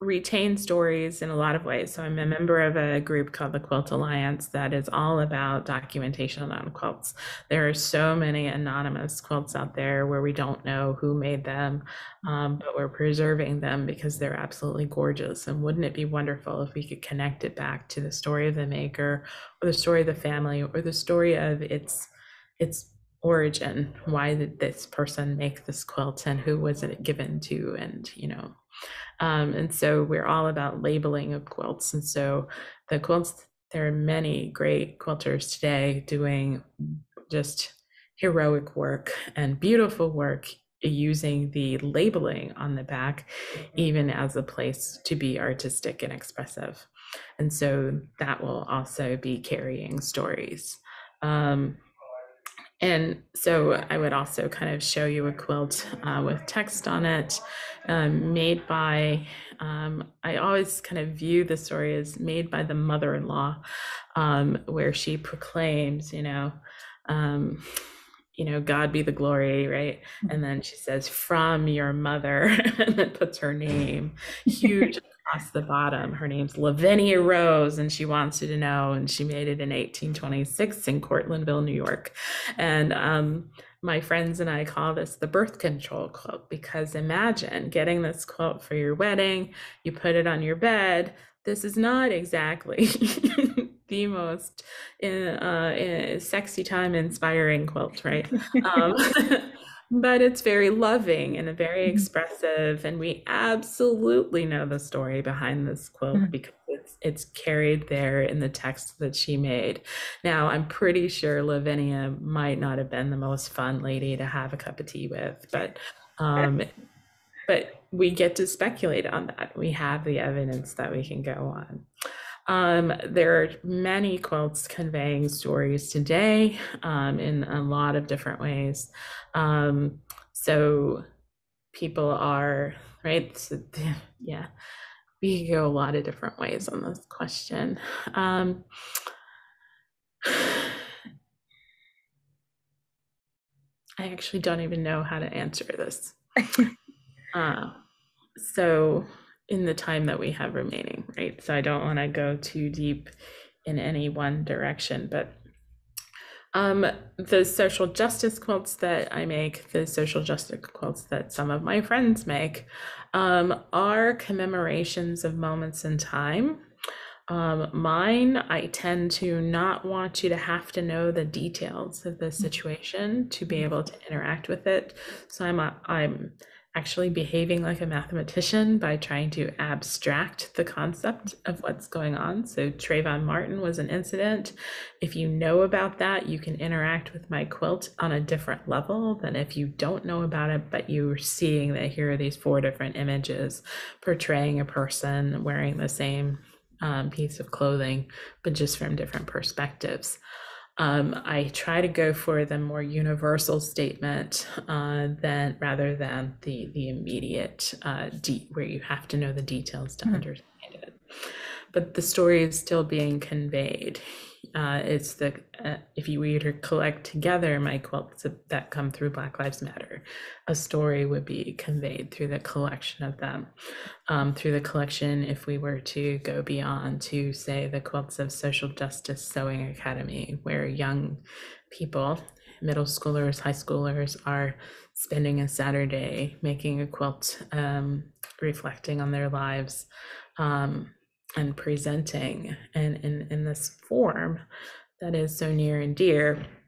retain stories in a lot of ways. So I'm a member of a group called the Quilt Alliance that is all about documentation on quilts. There are so many anonymous quilts out there where we don't know who made them, um, but we're preserving them because they're absolutely gorgeous. And wouldn't it be wonderful if we could connect it back to the story of the maker or the story of the family or the story of its its origin why did this person make this quilt and who was it given to and you know um, and so we're all about labeling of quilts. And so the quilts, there are many great quilters today doing just heroic work and beautiful work using the labeling on the back even as a place to be artistic and expressive and so that will also be carrying stories um, and so I would also kind of show you a quilt uh, with text on it, um, made by, um, I always kind of view the story as made by the mother in law, um, where she proclaims, you know, um, you know, God be the glory, right? And then she says, from your mother, and then puts her name. Huge across the bottom. Her name's Lavinia Rose, and she wants you to know. And she made it in 1826 in Cortlandville, New York. And um, my friends and I call this the birth control quilt because imagine getting this quilt for your wedding, you put it on your bed. This is not exactly the most uh, uh, sexy time inspiring quilt, right? Um, but it's very loving and very mm-hmm. expressive and we absolutely know the story behind this quilt mm-hmm. because it's it's carried there in the text that she made now i'm pretty sure lavinia might not have been the most fun lady to have a cup of tea with but um but we get to speculate on that we have the evidence that we can go on um, there are many quilts conveying stories today um, in a lot of different ways. Um, so people are, right? So, yeah, we go a lot of different ways on this question. Um, I actually don't even know how to answer this. uh, so in the time that we have remaining, right? So I don't want to go too deep in any one direction, but um, the social justice quilts that I make, the social justice quilts that some of my friends make, um, are commemorations of moments in time. Um, mine, I tend to not want you to have to know the details of the situation to be able to interact with it. So I'm I'm actually behaving like a mathematician by trying to abstract the concept of what's going on. So, Trayvon Martin was an incident. If you know about that, you can interact with my quilt on a different level than if you don't know about it, but you're seeing that here are these four different images portraying a person wearing the same um, piece of clothing, but just from different perspectives. Um, I try to go for the more universal statement uh, than rather than the the immediate uh, de- where you have to know the details to mm-hmm. understand it. But the story is still being conveyed uh, it's the uh, if you were to collect together my quilts that come through Black Lives Matter, a story would be conveyed through the collection of them. Um, through the collection, if we were to go beyond to say the quilts of Social Justice Sewing Academy, where young people, middle schoolers, high schoolers, are spending a Saturday making a quilt, um, reflecting on their lives. Um, and presenting and in, in this form that is so near and dear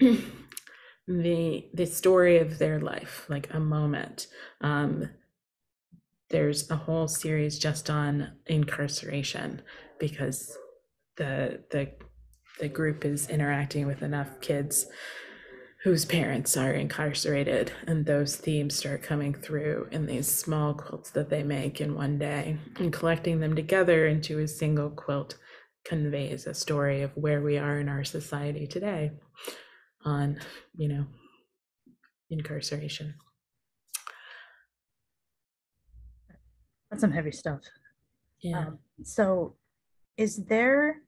the the story of their life like a moment. Um, there's a whole series just on incarceration because the the the group is interacting with enough kids whose parents are incarcerated and those themes start coming through in these small quilts that they make in one day and collecting them together into a single quilt conveys a story of where we are in our society today on you know incarceration. That's some heavy stuff. Yeah. Um, so is there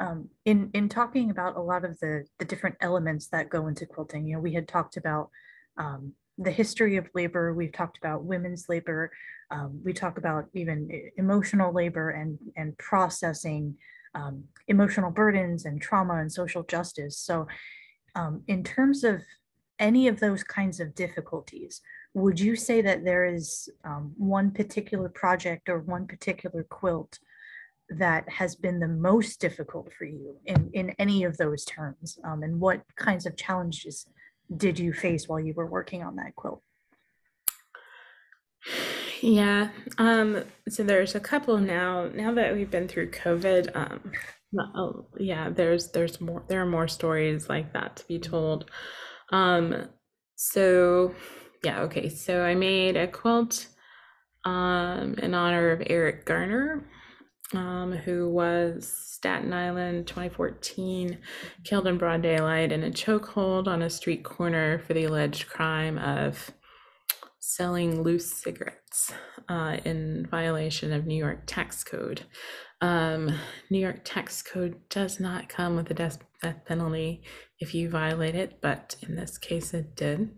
um, in in talking about a lot of the the different elements that go into quilting, you know, we had talked about um, the history of labor. We've talked about women's labor. Um, we talk about even emotional labor and, and processing um, emotional burdens and trauma and social justice. So um, in terms of any of those kinds of difficulties, would you say that there is um, one particular project or one particular quilt that has been the most difficult for you in, in any of those terms? Um, and what kinds of challenges did you face while you were working on that quilt? Yeah. Um, so there's a couple now. Now that we've been through COVID, um, oh, yeah, there's there's more there are more stories like that to be told. Um, so yeah, okay. So I made a quilt um in honor of Eric Garner, um, who was Staten Island 2014, killed in broad daylight in a chokehold on a street corner for the alleged crime of selling loose cigarettes uh, in violation of New York tax code. Um, New York tax code does not come with a death penalty if you violate it, but in this case it did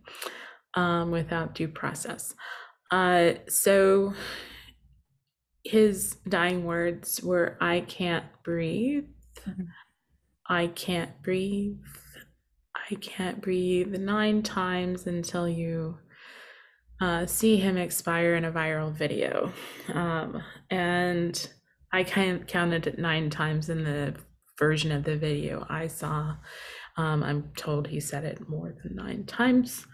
um, without due process. Uh, so his dying words were, I can't breathe. I can't breathe. I can't breathe nine times until you uh, see him expire in a viral video. Um, and I kind counted it nine times in the version of the video I saw. Um, I'm told he said it more than nine times.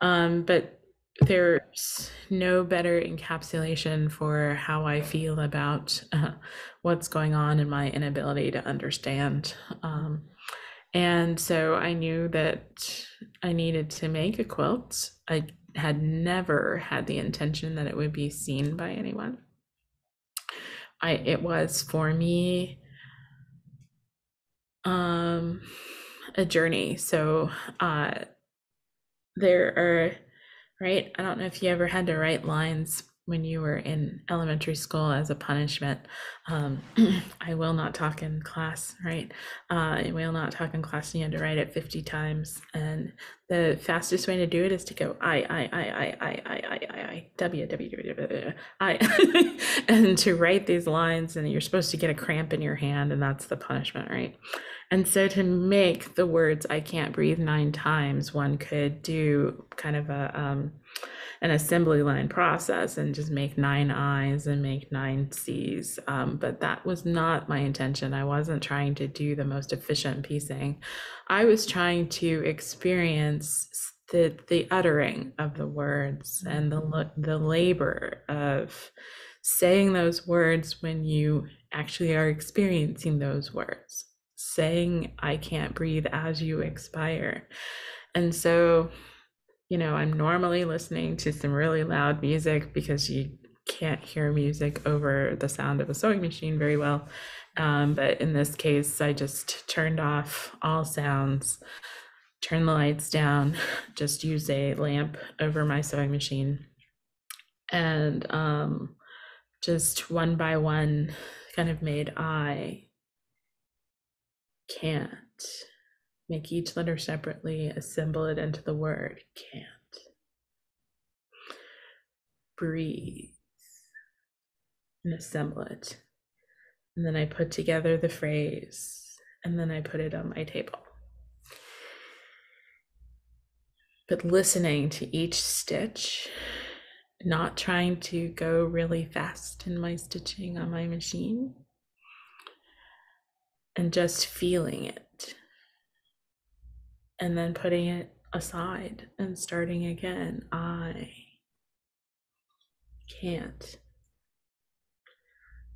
Um, but there's no better encapsulation for how I feel about uh, what's going on in my inability to understand. Um, and so I knew that I needed to make a quilt. I had never had the intention that it would be seen by anyone. I it was for me um a journey. So uh there are right, I don't know if you ever had to write lines when you were in elementary school as a punishment. Um, I will not talk in class, right? Uh, I will not talk in class, and you had to write it 50 times. And the fastest way to do it is to go I, I, I, I, I, I, I, I, I, W, W, W, W, I, and to write these lines, and you're supposed to get a cramp in your hand, and that's the punishment, right? And so to make the words I can't breathe nine times, one could do kind of a, um, an assembly line process and just make nine I's and make nine C's. Um, but that was not my intention. I wasn't trying to do the most efficient piecing. I was trying to experience the the uttering of the words and the the labor of saying those words when you actually are experiencing those words saying i can't breathe as you expire and so you know, I'm normally listening to some really loud music because you can't hear music over the sound of a sewing machine very well. Um, but in this case, I just turned off all sounds, turned the lights down, just used a lamp over my sewing machine, and um, just one by one kind of made I can't Make each letter separately, assemble it into the word can't. Breathe and assemble it. And then I put together the phrase and then I put it on my table. But listening to each stitch, not trying to go really fast in my stitching on my machine, and just feeling it and then putting it aside and starting again. I can't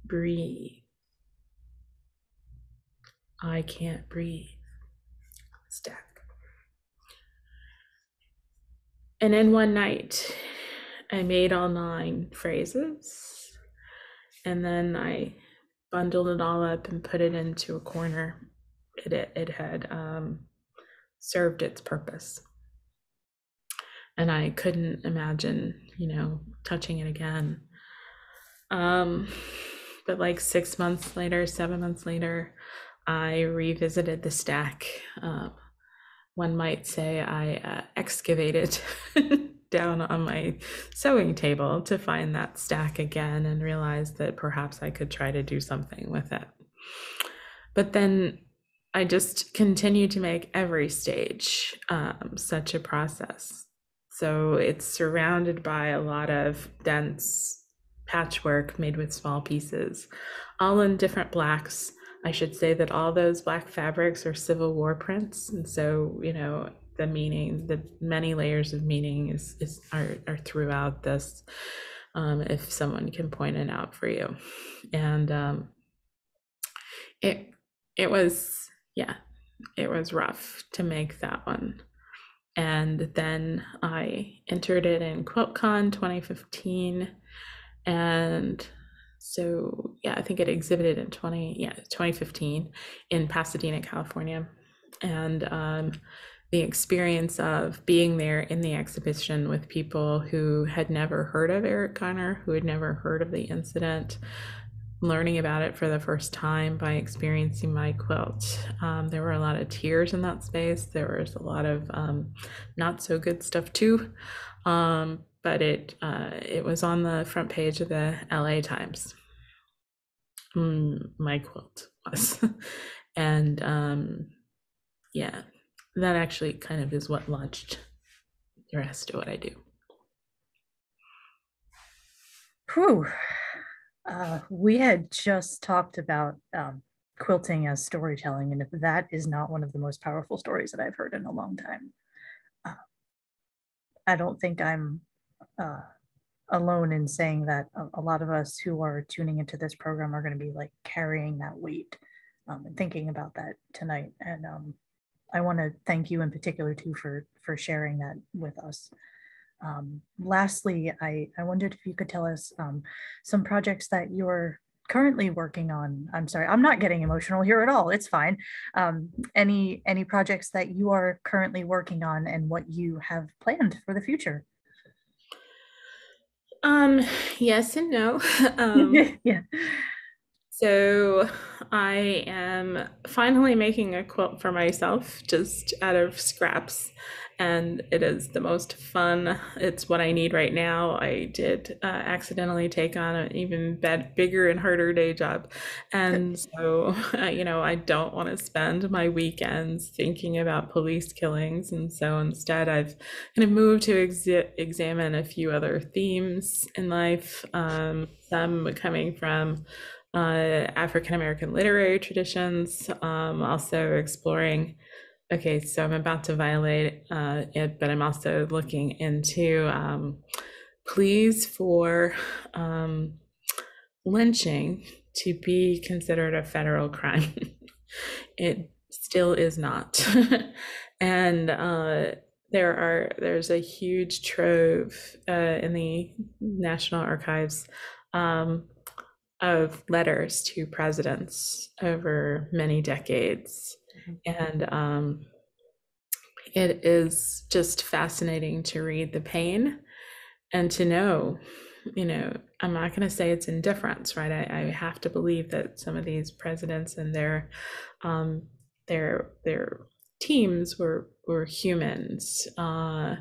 breathe. I can't breathe. Stack. And in one night, I made all nine phrases and then I bundled it all up and put it into a corner. It, it, it had um, served its purpose. And I couldn't imagine, you know, touching it again. Um, but like six months later, seven months later, I revisited the stack. Uh, one might say I uh, excavated down on my sewing table to find that stack again and realize that perhaps I could try to do something with it. But then I just continue to make every stage um, such a process. So it's surrounded by a lot of dense patchwork made with small pieces, all in different blacks. I should say that all those black fabrics are Civil War prints. And so, you know, the meaning, the many layers of meaning is, is are, are throughout this, um, if someone can point it out for you. And um, it it was yeah, it was rough to make that one. And then I entered it in QuiltCon 2015. And so, yeah, I think it exhibited in 20, yeah, 2015 in Pasadena, California. And um, the experience of being there in the exhibition with people who had never heard of Eric Garner, who had never heard of the incident, learning about it for the first time by experiencing my quilt. Um, there were a lot of tears in that space. There was a lot of um, not so good stuff too, um, but it uh, it was on the front page of the LA Times. Mm, my quilt was, and um, yeah, that actually kind of is what launched the rest of what I do. Whew. Uh, we had just talked about um, quilting as storytelling, and if that is not one of the most powerful stories that I've heard in a long time, uh, I don't think I'm uh, alone in saying that a, a, lot of us who are tuning into this program are going to be like carrying that weight um, and thinking about that tonight. And um, I want to thank you in particular too for for sharing that with us. Um, lastly, I, I wondered if you could tell us um, some projects that you're currently working on. I'm sorry, I'm not getting emotional here at all. It's fine. Um, any any projects that you are currently working on and what you have planned for the future? Um, yes and no. um, yeah. So I am finally making a quilt for myself just out of scraps and it is the most fun. It's what I need right now. I did uh, accidentally take on an even bigger and harder day job. And so, uh, you know, I don't want to spend my weekends thinking about police killings. And so instead, I've kind of moved to ex- examine a few other themes in life, um, some coming from uh, African American literary traditions, um, also exploring okay, so I'm about to violate uh, it, but I'm also looking into um, pleas for um, lynching to be considered a federal crime. it still is not. and uh, there are there's a huge trove uh, in the National Archives um, of letters to presidents over many decades. And um, it is just fascinating to read the pain and to know, you know, I'm not going to say it's indifference, right? I, I, have to believe that some of these presidents and their um, their their teams were were humans, uh,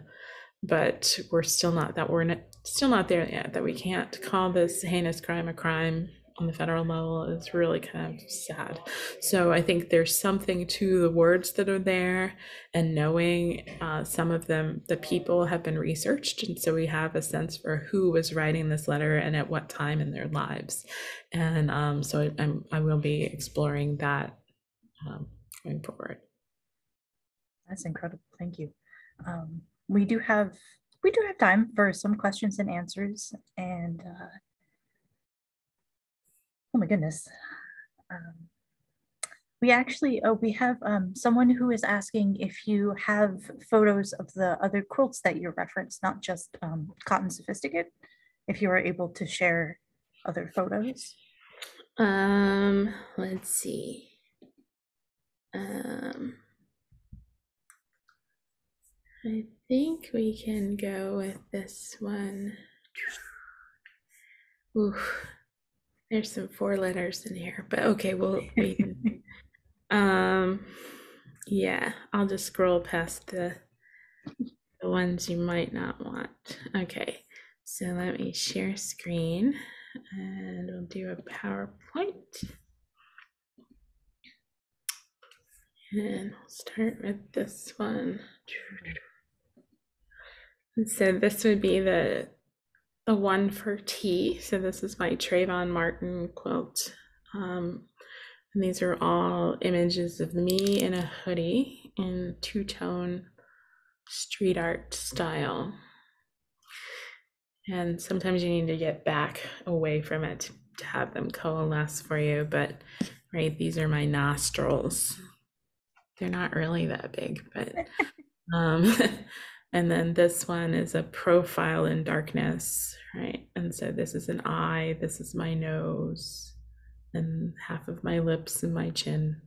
but we're still not that we're not, still not there yet. That we can't call this heinous crime a crime on the federal level is really kind of sad. So I think there's something to the words that are there and knowing uh, some of them, the people have been researched. And so we have a sense for who was writing this letter and at what time in their lives. And um, so I'm, I will be exploring that um, going forward. That's incredible. Thank you. Um, we do have we do have time for some questions and answers and uh, Oh my goodness. Um, we actually, oh, we have um, someone who is asking if you have photos of the other quilts that you referenced, not just um, Cotton Sophisticate, if you are able to share other photos. Um, let's see. Um, I think we can go with this one. Oof. There's some four letters in here, but okay, we'll wait. um, yeah, I'll just scroll past the, the the ones you might not want. Okay, so let me share screen and we'll do a PowerPoint. And we'll start with this one. And so this would be the the one for tea. So this is my Trayvon Martin quilt. Um, and these are all images of me in a hoodie in two-tone street art style. And sometimes you need to get back away from it to have them coalesce for you. But right, these are my nostrils. They're not really that big, but um and then this one is a profile in darkness, right? And so this is an eye, this is my nose, and half of my lips and my chin.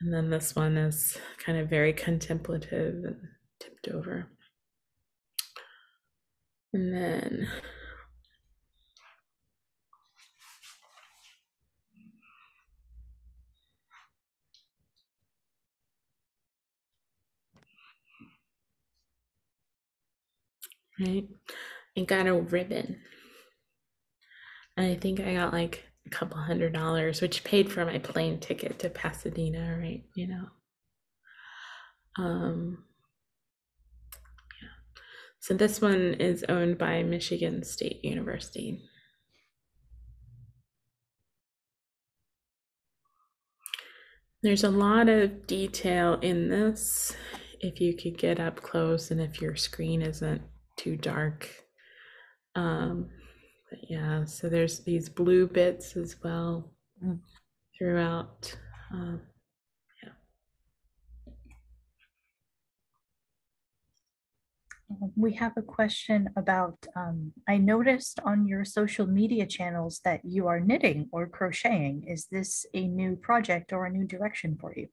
And then this one is kind of very contemplative and tipped over. And then right? I got a ribbon. And I think I got like a couple hundred dollars, which paid for my plane ticket to Pasadena, right? You know. Um yeah. So this one is owned by Michigan State University. There's a lot of detail in this if you could get up close and if your screen isn't too dark. Um, but yeah, so there's these blue bits as well Mm. throughout. Um, Um, We have a question about, um, I noticed on your social media channels that you are knitting or crocheting. Is this a new project or a new direction for you?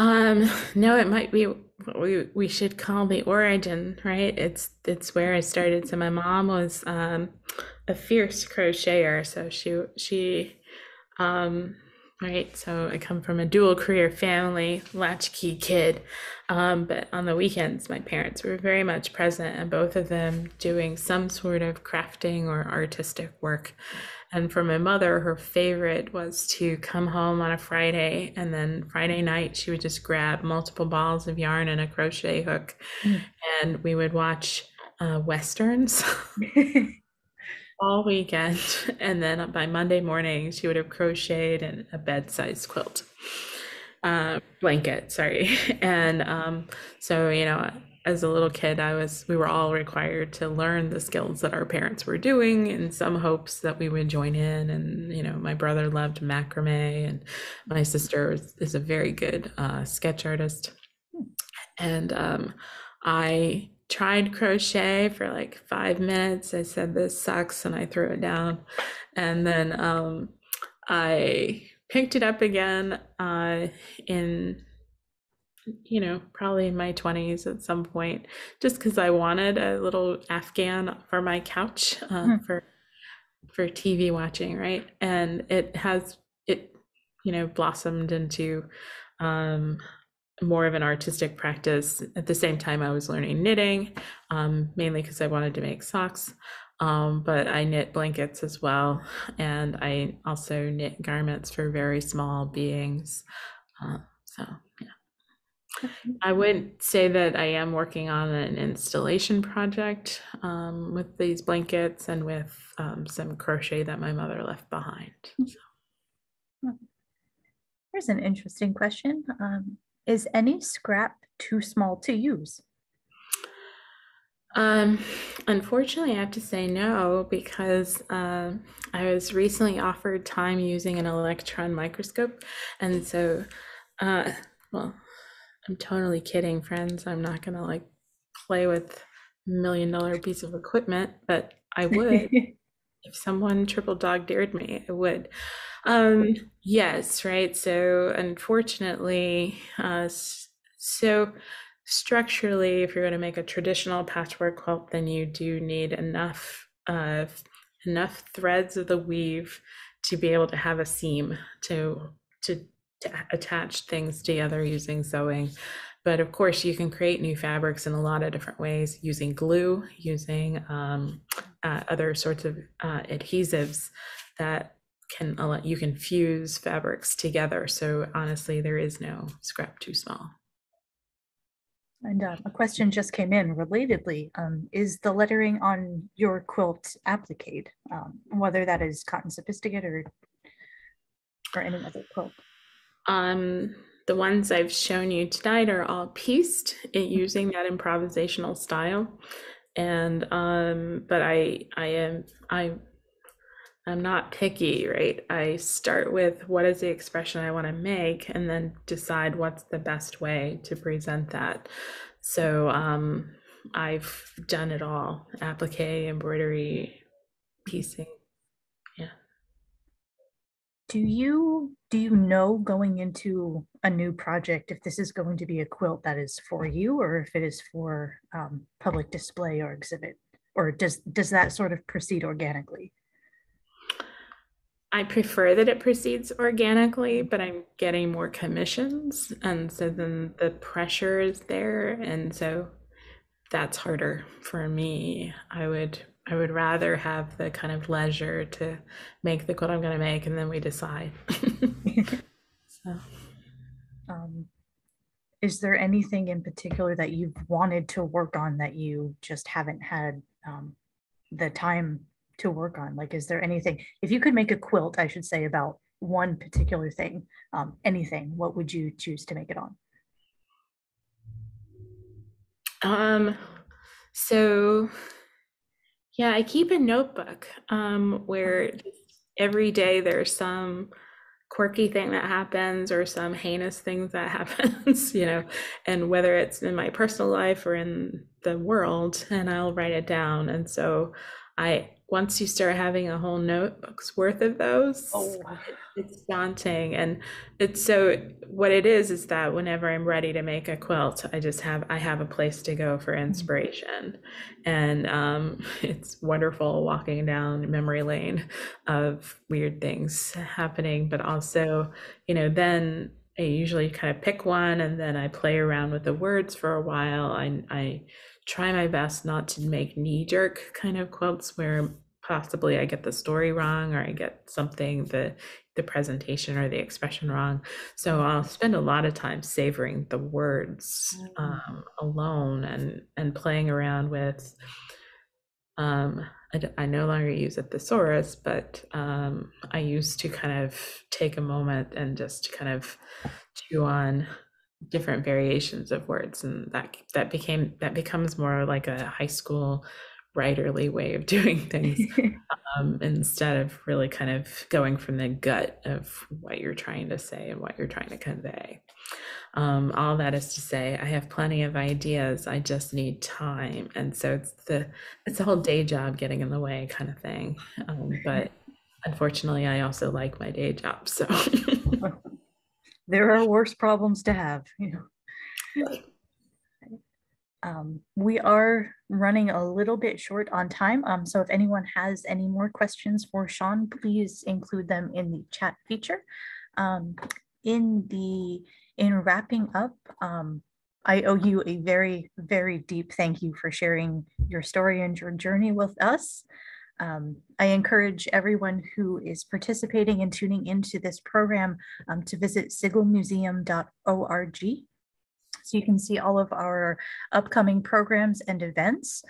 Um, no, it might be we we should call the origin, right? It's it's where I started. So my mom was um a fierce crocheter, so she she um right, so I come from a dual career family, latchkey kid. Um, but on the weekends, my parents were very much present and both of them doing some sort of crafting or artistic work. And for my mother, her favorite was to come home on a Friday and then Friday night she would just grab multiple balls of yarn and a crochet hook Mm. and we would watch uh, westerns all weekend. And then by Monday morning, she would have crocheted in a bed-sized quilt, uh, blanket, sorry. And um, so, you know, as a little kid, I was, we were all required to learn the skills that our parents were doing in some hopes that we would join in. And, you know, my brother loved macrame, and my sister is, is a very good uh, sketch artist. And um, I tried crochet for like five minutes. I said, This sucks, and I threw it down. And then um, I picked it up again uh, in, you know, probably in my 20s at some point, just because I wanted a little Afghan for my couch uh, Hmm. for for TV watching, right? And it has it, you know, blossomed into um, more of an artistic practice. At the same time, I was learning knitting, um, mainly because I wanted to make socks. Um, but I knit blankets as well, and I also knit garments for very small beings. Uh, so I would say that I am working on an installation project um, with these blankets and with um, some crochet that my mother left behind. So. Here's an interesting question. Um, is any scrap too small to use? Um, unfortunately, I have to say no because um, I was recently offered time using an electron microscope, and so, uh, well, I'm totally kidding, friends. I'm not gonna like play with a million dollar piece of equipment, but I would if someone triple dog dared me, I would. Um, yes, right. So unfortunately, uh, so structurally, if you're going to make a traditional patchwork quilt, then you do need enough uh, enough threads of the weave to be able to have a seam to to to attach things together using sewing. But of course, you can create new fabrics in a lot of different ways using glue, using um, uh, other sorts of uh, adhesives that can allow you can fuse fabrics together. So honestly, there is no scrap too small. And uh, a question just came in relatedly. Um, is the lettering on your quilt applique, um, whether that is cotton sophisticate or or any other quilt? Um, the ones I've shown you tonight are all pieced using that improvisational style. And um, but I I am I I'm not picky, right? I start with what is the expression I want to make and then decide what's the best way to present that. So um, I've done it all applique, embroidery, piecing. Yeah. Do you do you know going into a new project if this is going to be a quilt that is for you or if it is for um, public display or exhibit? Or does does that sort of proceed organically? I prefer that it proceeds organically, but I'm getting more commissions. And so then the pressure is there. And so that's harder for me. I would I would rather have the kind of leisure to make the quilt I'm going to make and then we decide. so. Um, is there anything in particular that you've wanted to work on that you just haven't had um, the time to work on? Like, is there anything, if you could make a quilt, I should say, about one particular thing, um, anything, what would you choose to make it on? Um, so yeah, I keep a notebook um, where every day there's some quirky thing that happens or some heinous things that happens, you know, and whether it's in my personal life or in the world, and I'll write it down. And so I once you start having a whole notebook's worth of those, oh. it's daunting. And it's so what it is is that whenever I'm ready to make a quilt, I just have I have a place to go for mm-hmm. inspiration. And um, it's wonderful walking down memory lane of weird things happening, but also, you know, then I usually kind of pick one and then I play around with the words for a while. I I try my best not to make knee jerk kind of quotes where possibly I get the story wrong or I get something the the presentation or the expression wrong. So I'll spend a lot of time savoring the words mm. um, alone and and playing around with. Um, I, I no longer use a thesaurus, but um, I used to kind of take a moment and just kind of chew on different variations of words and that that became that becomes more like a high school writerly way of doing things um, instead of really kind of going from the gut of what you're trying to say and what you're trying to convey. Um, all that is to say i have plenty of ideas i just need time and so it's the it's the whole day job getting in the way kind of thing. Um, but unfortunately i also like my day job so there are worse problems to have you know. Um, we are running a little bit short on time. Um, so if anyone has any more questions for Chawne please include them in the chat feature. Um, in the in wrapping up um, I owe you a very, very deep thank you for sharing your story and your journey with us. Um, I encourage everyone who is participating and tuning into this program um, to visit sigelmuseum.org so you can see all of our upcoming programs and events.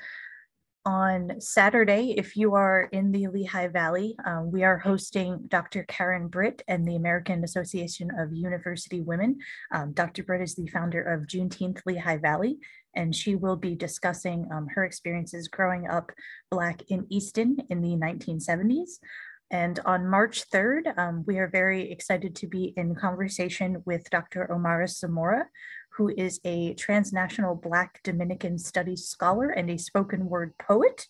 On Saturday, if you are in the Lehigh Valley, um, we are hosting Dr. Karen Britt and the American Association of University Women. Um, Dr. Britt is the founder of Juneteenth Lehigh Valley, and she will be discussing um, her experiences growing up Black in Easton in the 1970s. And on March 3rd, um, we are very excited to be in conversation with Dr. Omaris Zamora, who is a transnational Black Dominican studies scholar and a spoken word poet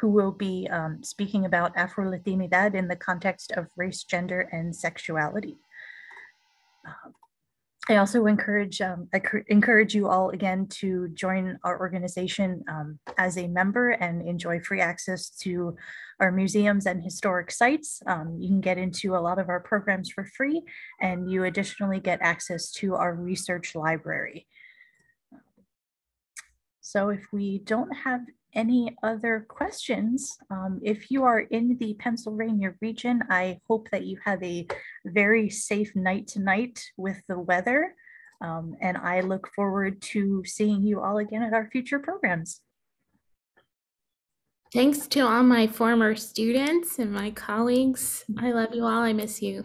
who will be um, speaking about Afro-Latinidad in the context of race, gender, and sexuality. Um, I also encourage um, I encourage you all again to join our organization um, as a member and enjoy free access to our museums and historic sites. Um, you can get into a lot of our programs for free, and you additionally get access to our research library. So if we don't have any other questions, um, if you are in the Pennsylvania region, I hope that you have a very safe night tonight with the weather. Um, and I look forward to seeing you all again at our future programs. Thanks to all my former students and my colleagues. I love you all. I miss you.